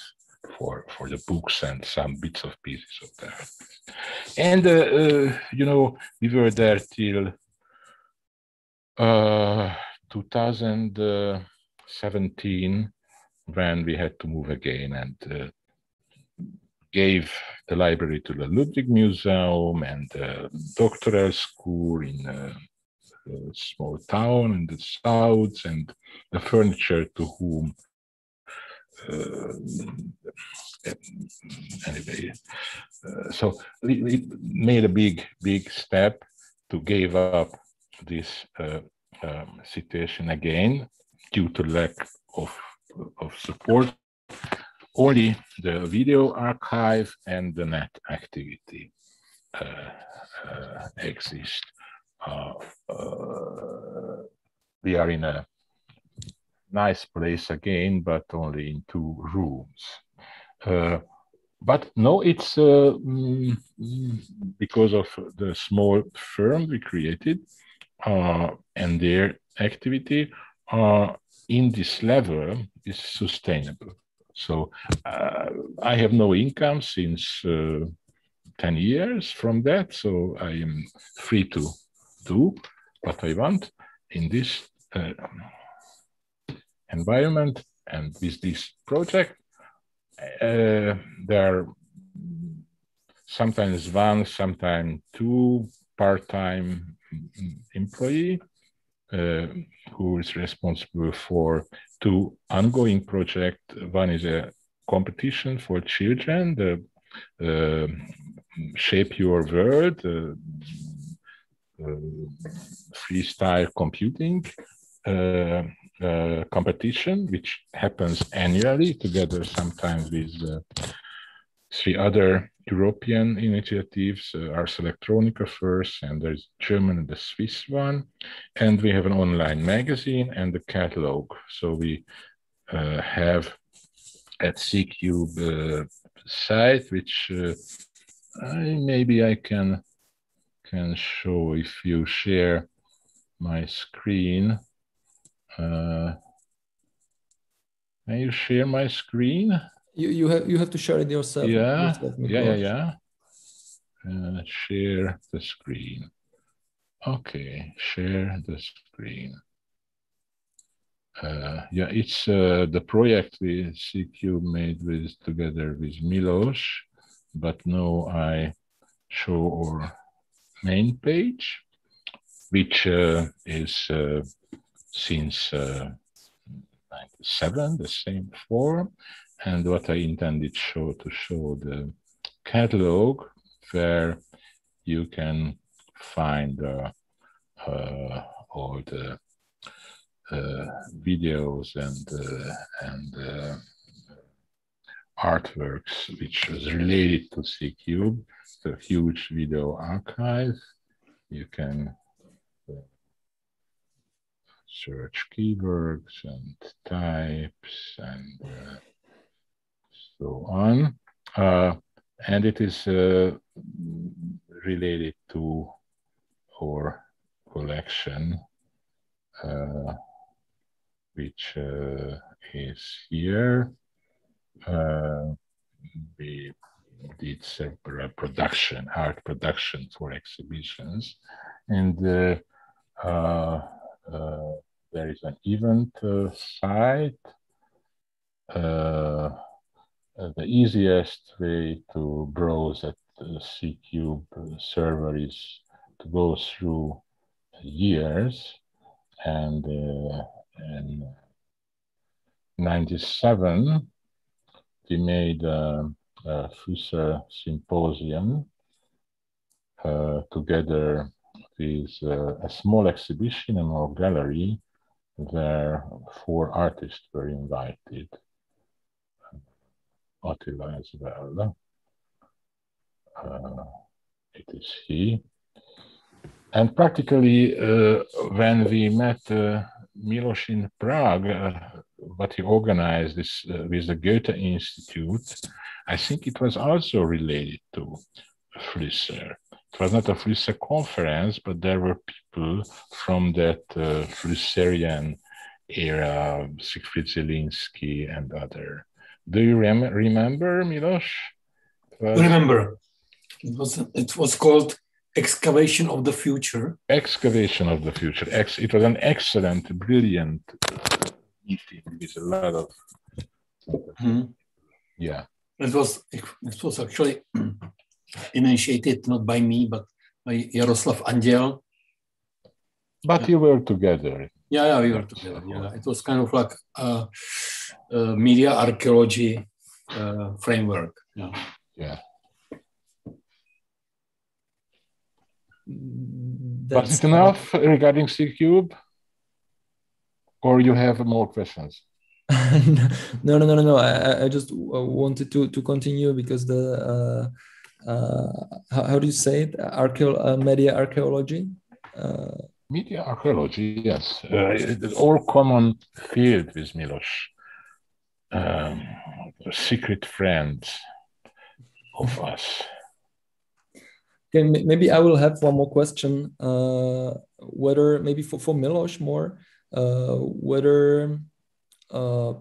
for for the books and some bits of pieces of that. And uh, uh, you know, we were there till uh, 2017 when we had to move again and uh, gave the library to the Ludwig Museum and the doctoral school in a, a small town in the south, and the furniture to whom uh, anyway, uh, so we, made a big, big step to give up this uh, um, situation again due to lack of, of support. Only the video archive and the net activity uh, uh, exist. Uh, we are in a nice place again, but only in two rooms. Uh, but no, it's uh, mm, because of the small firm we created and their activity in this level is sustainable. So I have no income since 10 years from that, so I am free to do what I want in this uh, environment and with this project uh, there are sometimes one, sometimes two part-time employee uh, who is responsible for two ongoing projects. One is a competition for children, the uh, Shape Your World, uh, uh freestyle computing uh, uh, competition, which happens annually together sometimes with three other European initiatives, uh, Ars Electronica first, and there's German and the Swiss one. And we have an online magazine and a catalog. So we uh, have at C-Cube uh, site, which uh, I, maybe I can can show if you share my screen. Uh, can you share my screen? You you have you have to share it yourself. Yeah, yourself, yeah, yeah, yeah. Uh, share the screen. Okay, share the screen. Uh, yeah, it's uh, the project we C-Cube made with together with Milos, but now I show our main page, which uh, is uh, since uh, 97, the same form. And what I intended show to show the catalog where you can find uh, uh, all the uh, videos and uh, and uh, artworks which was related to C-Cube, the huge video archive. You can search keywords and types and uh, so on. Uh, and it is uh, related to our collection, uh, which uh, is here. Uh, we did several production, art production for exhibitions. And uh, there is an event uh, site. Uh, uh, the easiest way to browse at the C-Cube server is to go through years and in 97 we made a, a Flusser symposium uh, together with uh, a small exhibition in our gallery where four artists were invited. Attila well. Uh, it is he. And practically, uh, when we met uh, Milos in Prague, uh, what he organized this uh, with the Goethe Institute, I think it was also related to Flusser. It was not a Flusser conference, but there were people from that uh, era, Siegfried Zielinski and other. Do you rem remember, Milos? Was... Remember. It was, it was called Excavation of the Future. Excavation of the Future. Ex it was an excellent, brilliant meeting with a lot of. Hmm. Yeah. It was it was actually initiated not by me but by Jaroslav Anděl. But you were together. Yeah, yeah, we were together. Yeah, it was kind of like a media archaeology uh, framework. Yeah. Yeah. That's Was it enough regarding C-Cube? Or you have more questions? no, no, no, no, no. I, I just wanted to to continue because the uh, uh, how, how do you say it? Archeo- uh, media archaeology. Uh, Media archaeology, yes. Uh, it's all common field with Milos. Um, secret friends of us. Okay, maybe I will have one more question. Uh, whether maybe for, for Milos more, uh, whether uh,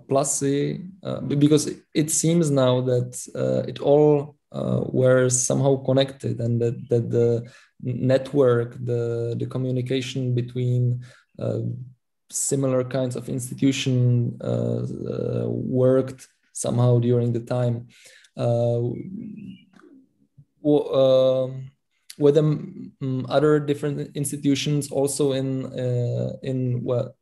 uh, because it seems now that uh, it all uh, were somehow connected and that, that the network, the, the communication between uh, similar kinds of institution uh, uh, worked somehow during the time. Uh, um, were there mm, other different institutions also in in well,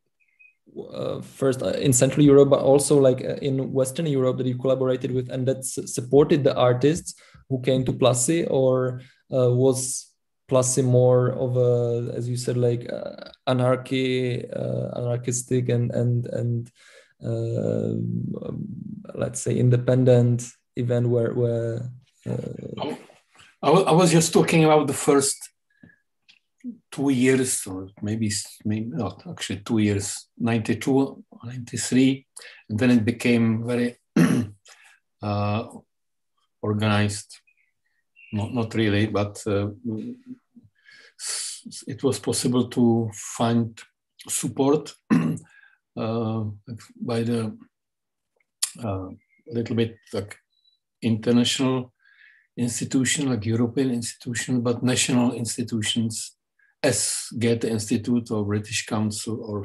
uh, first in Central Europe, but also like in Western Europe that you collaborated with and that supported the artists who came to Plasy, or uh, was Plasy more of a, as you said, like uh, anarchy, uh, anarchistic and and and uh, let's say independent event where where uh, I I was just talking about the first two years, or maybe, maybe not actually two years, 92, 93, and then it became very uh, organized. Not, not really, but uh, it was possible to find support uh, by the uh, little bit like international institution, like European institution, but national institutions, as Goethe Institute or British Council or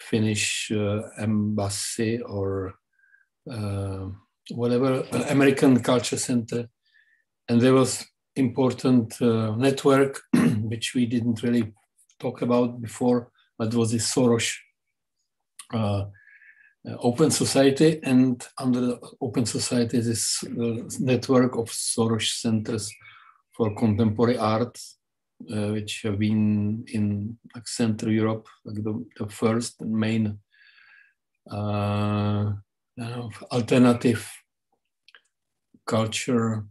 Finnish uh, Embassy or uh, whatever, uh, American Culture Center. And there was important uh, network, which we didn't really talk about before, but was the Soros uh, uh, Open Society, and under the Open Society, this uh, network of Soros centers for contemporary art, uh, which have been in like Central Europe, like the, the first main uh, uh, alternative culture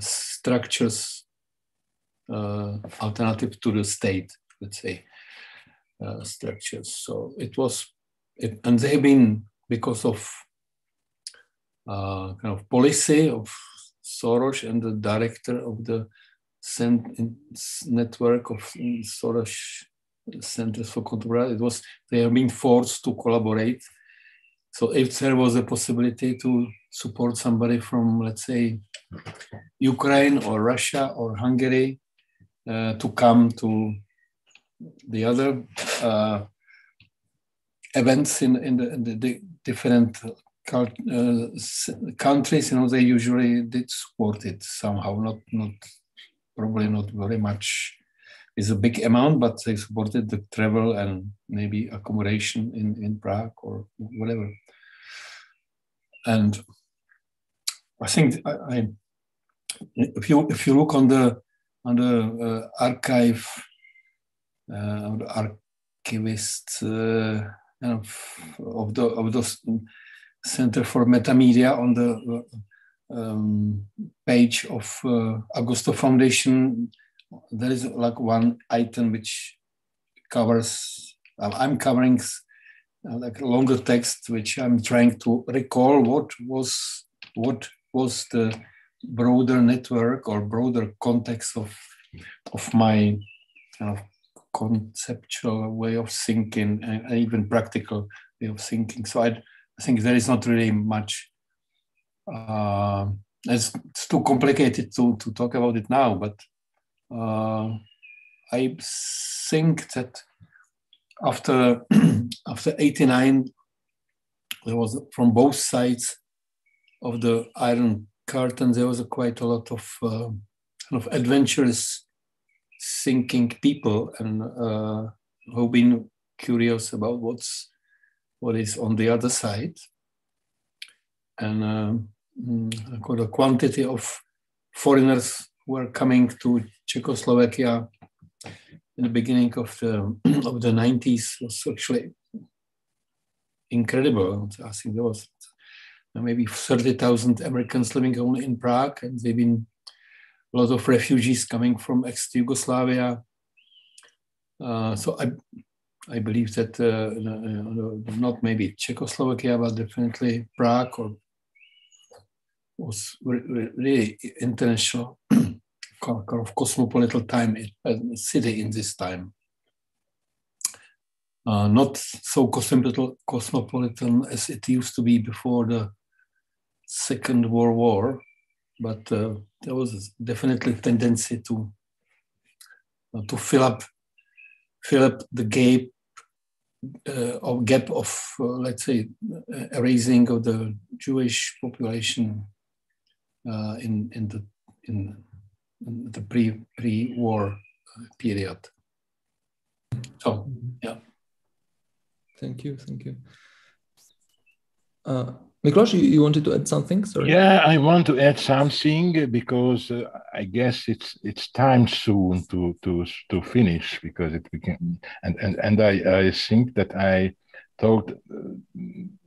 structures, uh, alternative to the state, let's say, uh, structures. So it was it, and they've been because of uh, kind of policy of Soros and the director of the network of Soros Centers for Contemporary. It was they have been forced to collaborate. So if there was a possibility to support somebody from, let's say, Ukraine or Russia or Hungary uh, to come to the other uh, events in, in, the, in the di- different uh, countries, you know, they usually did support it somehow, not, not probably not very much is a big amount, but they supported the travel and maybe accommodation in, in Prague or whatever. And I think I, I if you if you look on the on the uh, archive uh, the archivist uh, of, the of the Center for Metamedia on the um, page of uh, Agosto Foundation, there is like one item which covers. uh, I'm covering uh, like a longer text, which I'm trying to recall what was what was the broader network or broader context of of my of conceptual way of thinking and and even practical way of thinking. So I, I think there is not really much. Uh, it's, it's too complicated to, to talk about it now, but uh, I think that after after 89 there was from both sides of the Iron Curtain, there was a quite a lot of uh, kind of adventurous thinking people and uh, who've been curious about what's what is on the other side. And um, mm, the quantity of foreigners were coming to Czechoslovakia in the beginning of the of the 90s was actually incredible. I think there was maybe 30,000 Americans living only in Prague, and they've been a lot of refugees coming from ex-Yugoslavia. Uh, so I, I believe that uh, uh, not maybe Czechoslovakia, but definitely Prague or was really international, kind of cosmopolitan time, city in this time. Uh, not so cosmopolitan, cosmopolitan as it used to be before the Second World War, but uh, there was definitely a tendency to uh, to fill up fill up the gap uh, or gap of uh, let's say erasing of the Jewish population uh, in in the in the pre pre war period. So yeah. Thank you, thank you. Uh, Miklos, you, you wanted to add something? Sorry. Yeah, I want to add something because uh, I guess it's it's time soon to to to finish because it became and and and I I think that I talked uh,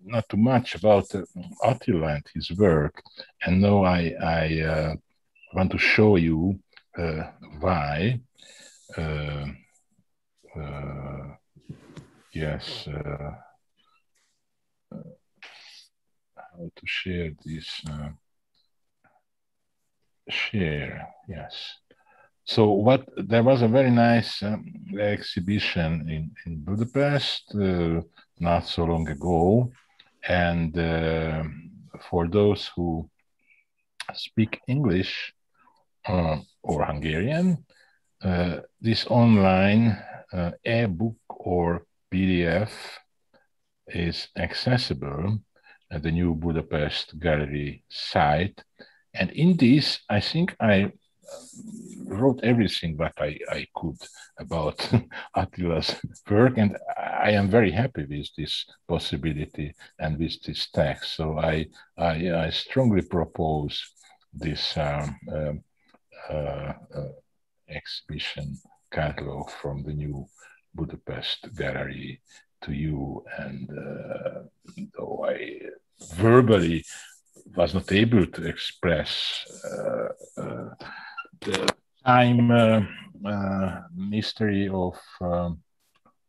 not too much about uh, Attila and his work, and now I I uh, want to show you uh, why. Uh, yes how to share this uh, share yes so what there was a very nice um, exhibition in, in budapest uh, not so long ago and uh, for those who speak english uh, or hungarian uh, this online uh, e-book or pdf is accessible at the new Budapest Gallery site. And in this, I think I wrote everything that I, I could about Attila's work, and I am very happy with this possibility and with this text. So I I, I strongly propose this um, um exhibition catalog from the new Budapest Gallery to you. And uh, though I verbally was not able to express uh, uh, the time uh, uh, mystery of um,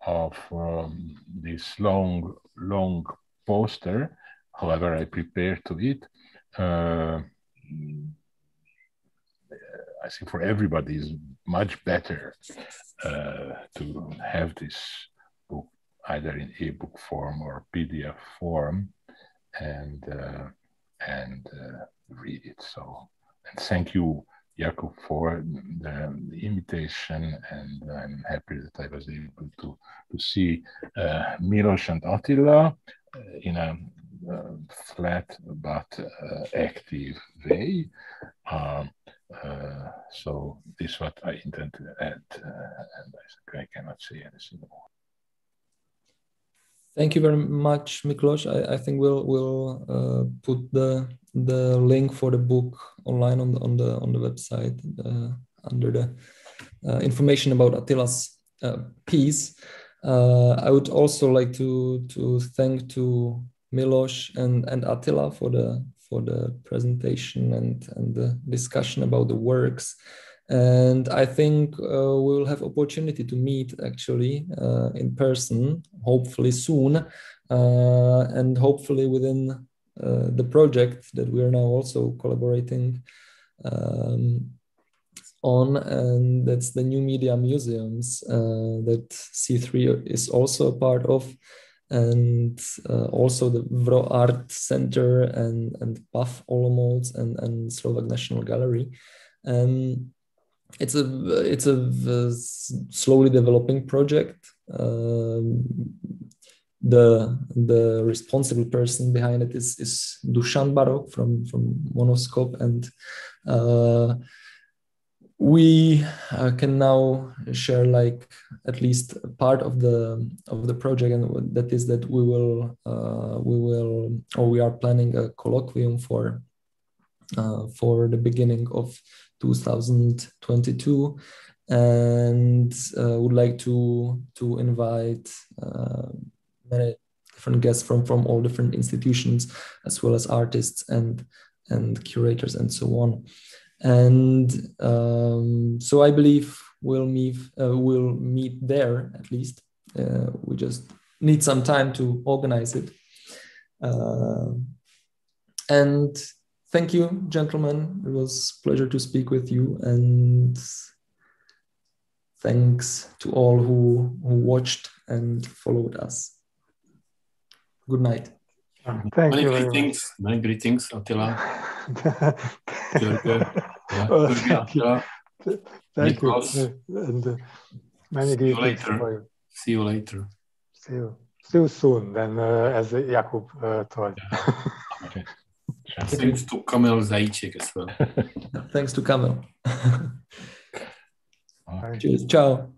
of um, this long long poster. However, I prepared to it. Uh, I think for everybody is much better to have this book either in ebook form or PDF form and uh, and uh, read it. So and thank you, Jakub, for the, the, invitation, and I'm happy that I was able to to see uh, and Attila uh, in a uh, flat but uh, active way. Um, so this is what I intend to add, and I, I cannot say anything more. Thank you very much, Miklos. I, I think we'll we'll uh, put the the link for the book online on the on the on the website uh, under the uh, information about Attila's uh, piece. Uh, I would also like to to thank to Milos and and Attila for the for the presentation and and the discussion about the works. And I think uh, we will have opportunity to meet actually uh, in person, hopefully soon, uh, and hopefully within the project that we are now also collaborating um, on, and that's the new media museums uh, that C3 is also a part of and uh, also the WRO Art Center and and PAF Olomouc and and Slovak National Gallery. Um, it's a it's a, a slowly developing project. Um, the the responsible person behind it is is Dusan Barok from from Monoskop, and uh, we uh, can now share like at least part of the of the project, and that is that we will uh, we will or we are planning a colloquium for uh, for the beginning of 2022 and uh, would like to to invite uh, many different guests from from all different institutions as well as artists and and curators and so on and um, so i believe we'll meet uh, we'll meet there at least uh, we just need some time to organize it uh, and thank you gentlemen it was pleasure to speak with you and thanks to all who, who watched and followed us. Good night. Thank many you. greetings, many greetings, Attila. well, thank you. Thank you. And uh, many See you greetings later. for you. See you later. See you. See you soon. Then, uh, as Jakub uh, told. Okay. Thanks to Kamil Zajíček as well. Thanks to Kamil. Okay. Cheers. Ciao.